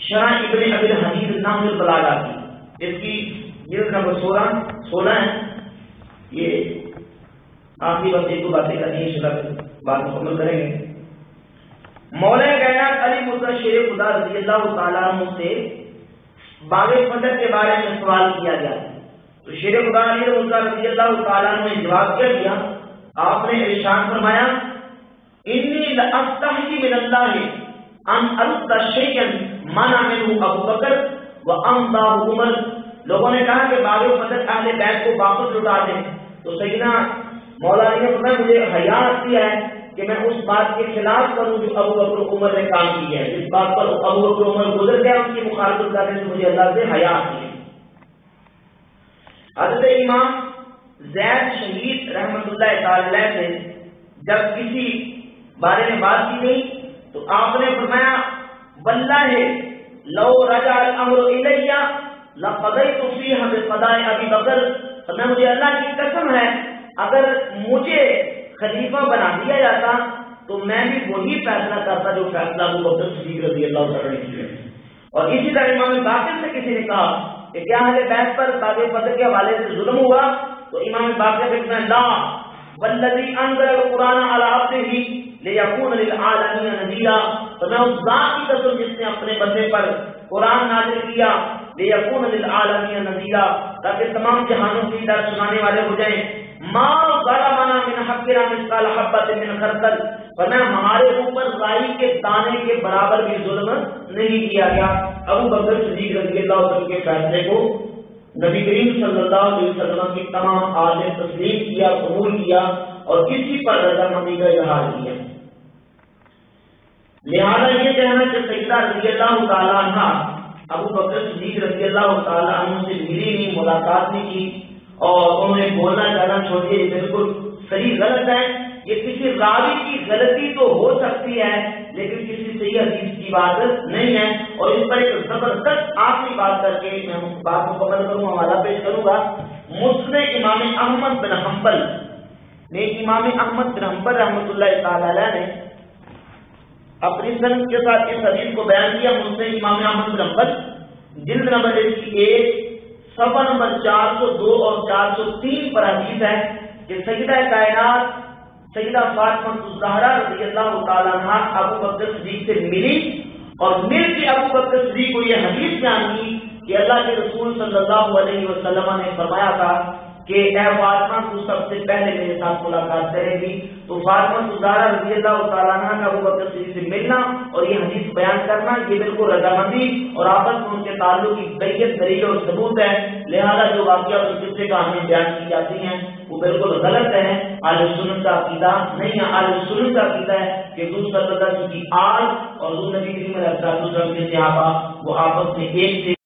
A: शाह इबन अबिल हदीद नाम से बलागा की। इसकी जिल्द नंबर सोलह सोलह है। ये आखिरी बस एक दो बातें करनी है बात मुकम्मल करेंगे। मौलाना कैनात अली मुर्दा शेर खुदा रज़ी अल्लाह से बागे फजर के बारे में सवाल किया गया। तो शेर खुदा अली मुर्दा रज़ी अल्लाह ने जवाब क्या दिया? आपने इरशाद फरमाया, इन्नी लअस्तही मिन अल्लाह अन अरुद्दा शैयन माना मिनहु अबू बकर व अमदा उमर। लोगों ने कहा कि बागे फजर अहले बैत को वापस लौटा दें। तो सैयदना मौलाना ने मुझे है कि मैं उस बात के खिलाफ करूँ जो अबू बकर उमर ने काम की है। जिस बात पर अबू बकर उमर गुजर गया उनकी मुखालफत करने से मुझे अल्लाह से हया आती है। हज़रत इमाम जैद शहीद रहमतुल्लाह से जब किसी बारे में बात की गई तो आपने फरमाया बल्ला है लो रजा अमर इलैया लकदई तो फ़ी हमें पदाए अभी बकर मैं, मुझे अल्लाह की कसम है, अगर मुझे खलीफा बना दिया जाता तो मैं भी वही फैसला करता जो फैसला अबू बकर सिद्दीक रज़ी अल्लाह तआला ने किया। और इसी तरह इमाम बाकिर से किसी ने कहा कि क्या हले बैत पर बागे बदर के हवाले से जुल्म हुआ? तो इमाम बाकिर ने ला, वल्लजी अंजल कुरान अला अब्दिही लियकून लिलआलमीन नज़ीरा। तो मैं उस जात की कसम जिसने अपने बंदे पर कुरान नाजिल किया, लियकून लिलआलमीन नज़ीरा, ताकि तमाम जहानों की दर सुनाने वाले हो जाएँ। हमारे ऊपर राई के दाने के बराबर भी जुल्म नहीं किया गया। अबू बकर के फैसले को नबी करीम सल्लल्लाहु की तमाम आले तस्लीम किया, कबूल किया और इसी पर रजामंदी का इजहार किया लिहाजा ये कहना कि सईदा रज़ी अल्लाह तआला अबू बकर सिद्दीक रज़ी अल्लाह तआला से मिली नहीं, मुलाकात नहीं की। और उन्होंने बोलना जाना छोड़ दिया बिल्कुल सही गलत है। ये किसी रावी की गलती तो हो सकती है, लेकिन किसी सही हदीस की बात नहीं है। और इस पर एक ज़बरदस्त आखिरी बात करके मैं बात मुकम्मल करूँगा, हवाला पेश करूँगा। मुस्लिम इमाम अहमद बिन हम्बल ने इमाम अहमद बिन हम्बल रहमतुल्लाह ने अपनी सन के साथ इस हदीस को बयान किया। मुझसे इमाम अहमद नंबर जिल्द नंबर एक सफ़ा नंबर चार सौ दो और चार सौ तीन पर हदीस है। कि सईदा कायनात सईदा फातिमा रज़ी अल्लाह तआला अबू बकर सदीक से मिली और मिल के अबू बकर सदीक को यह हदीस जान की कि अल्लाह के रसूल सल्लल्लाहु अलैहि वसल्लम ने फरमाया था कि ए फातिमा, तू सबसे पहले मेरे साथ मुलाकात करेगी। तो फातिमा सुजारा रज़ी अल्लाह तआला का अबू बकर से मिलना और ये हदीस बयान करना, ये बिल्कुल रजामंदी और आपस में उनके ताल्लुक की बैयत, दलील और सबूत है। लिहाजा जो वाकया और किस्से कहानी बयान की जाती हैं, वो बिल्कुल गलत है। आल सुन्नत का अकीदा नहीं है। आल सुन्नत का अकीदा है कि दूसरा की आल और नबी करीम अलैहि सल्लल्लाहु अलैहि वसल्लम के सहाबा, वो आपस में एक थे।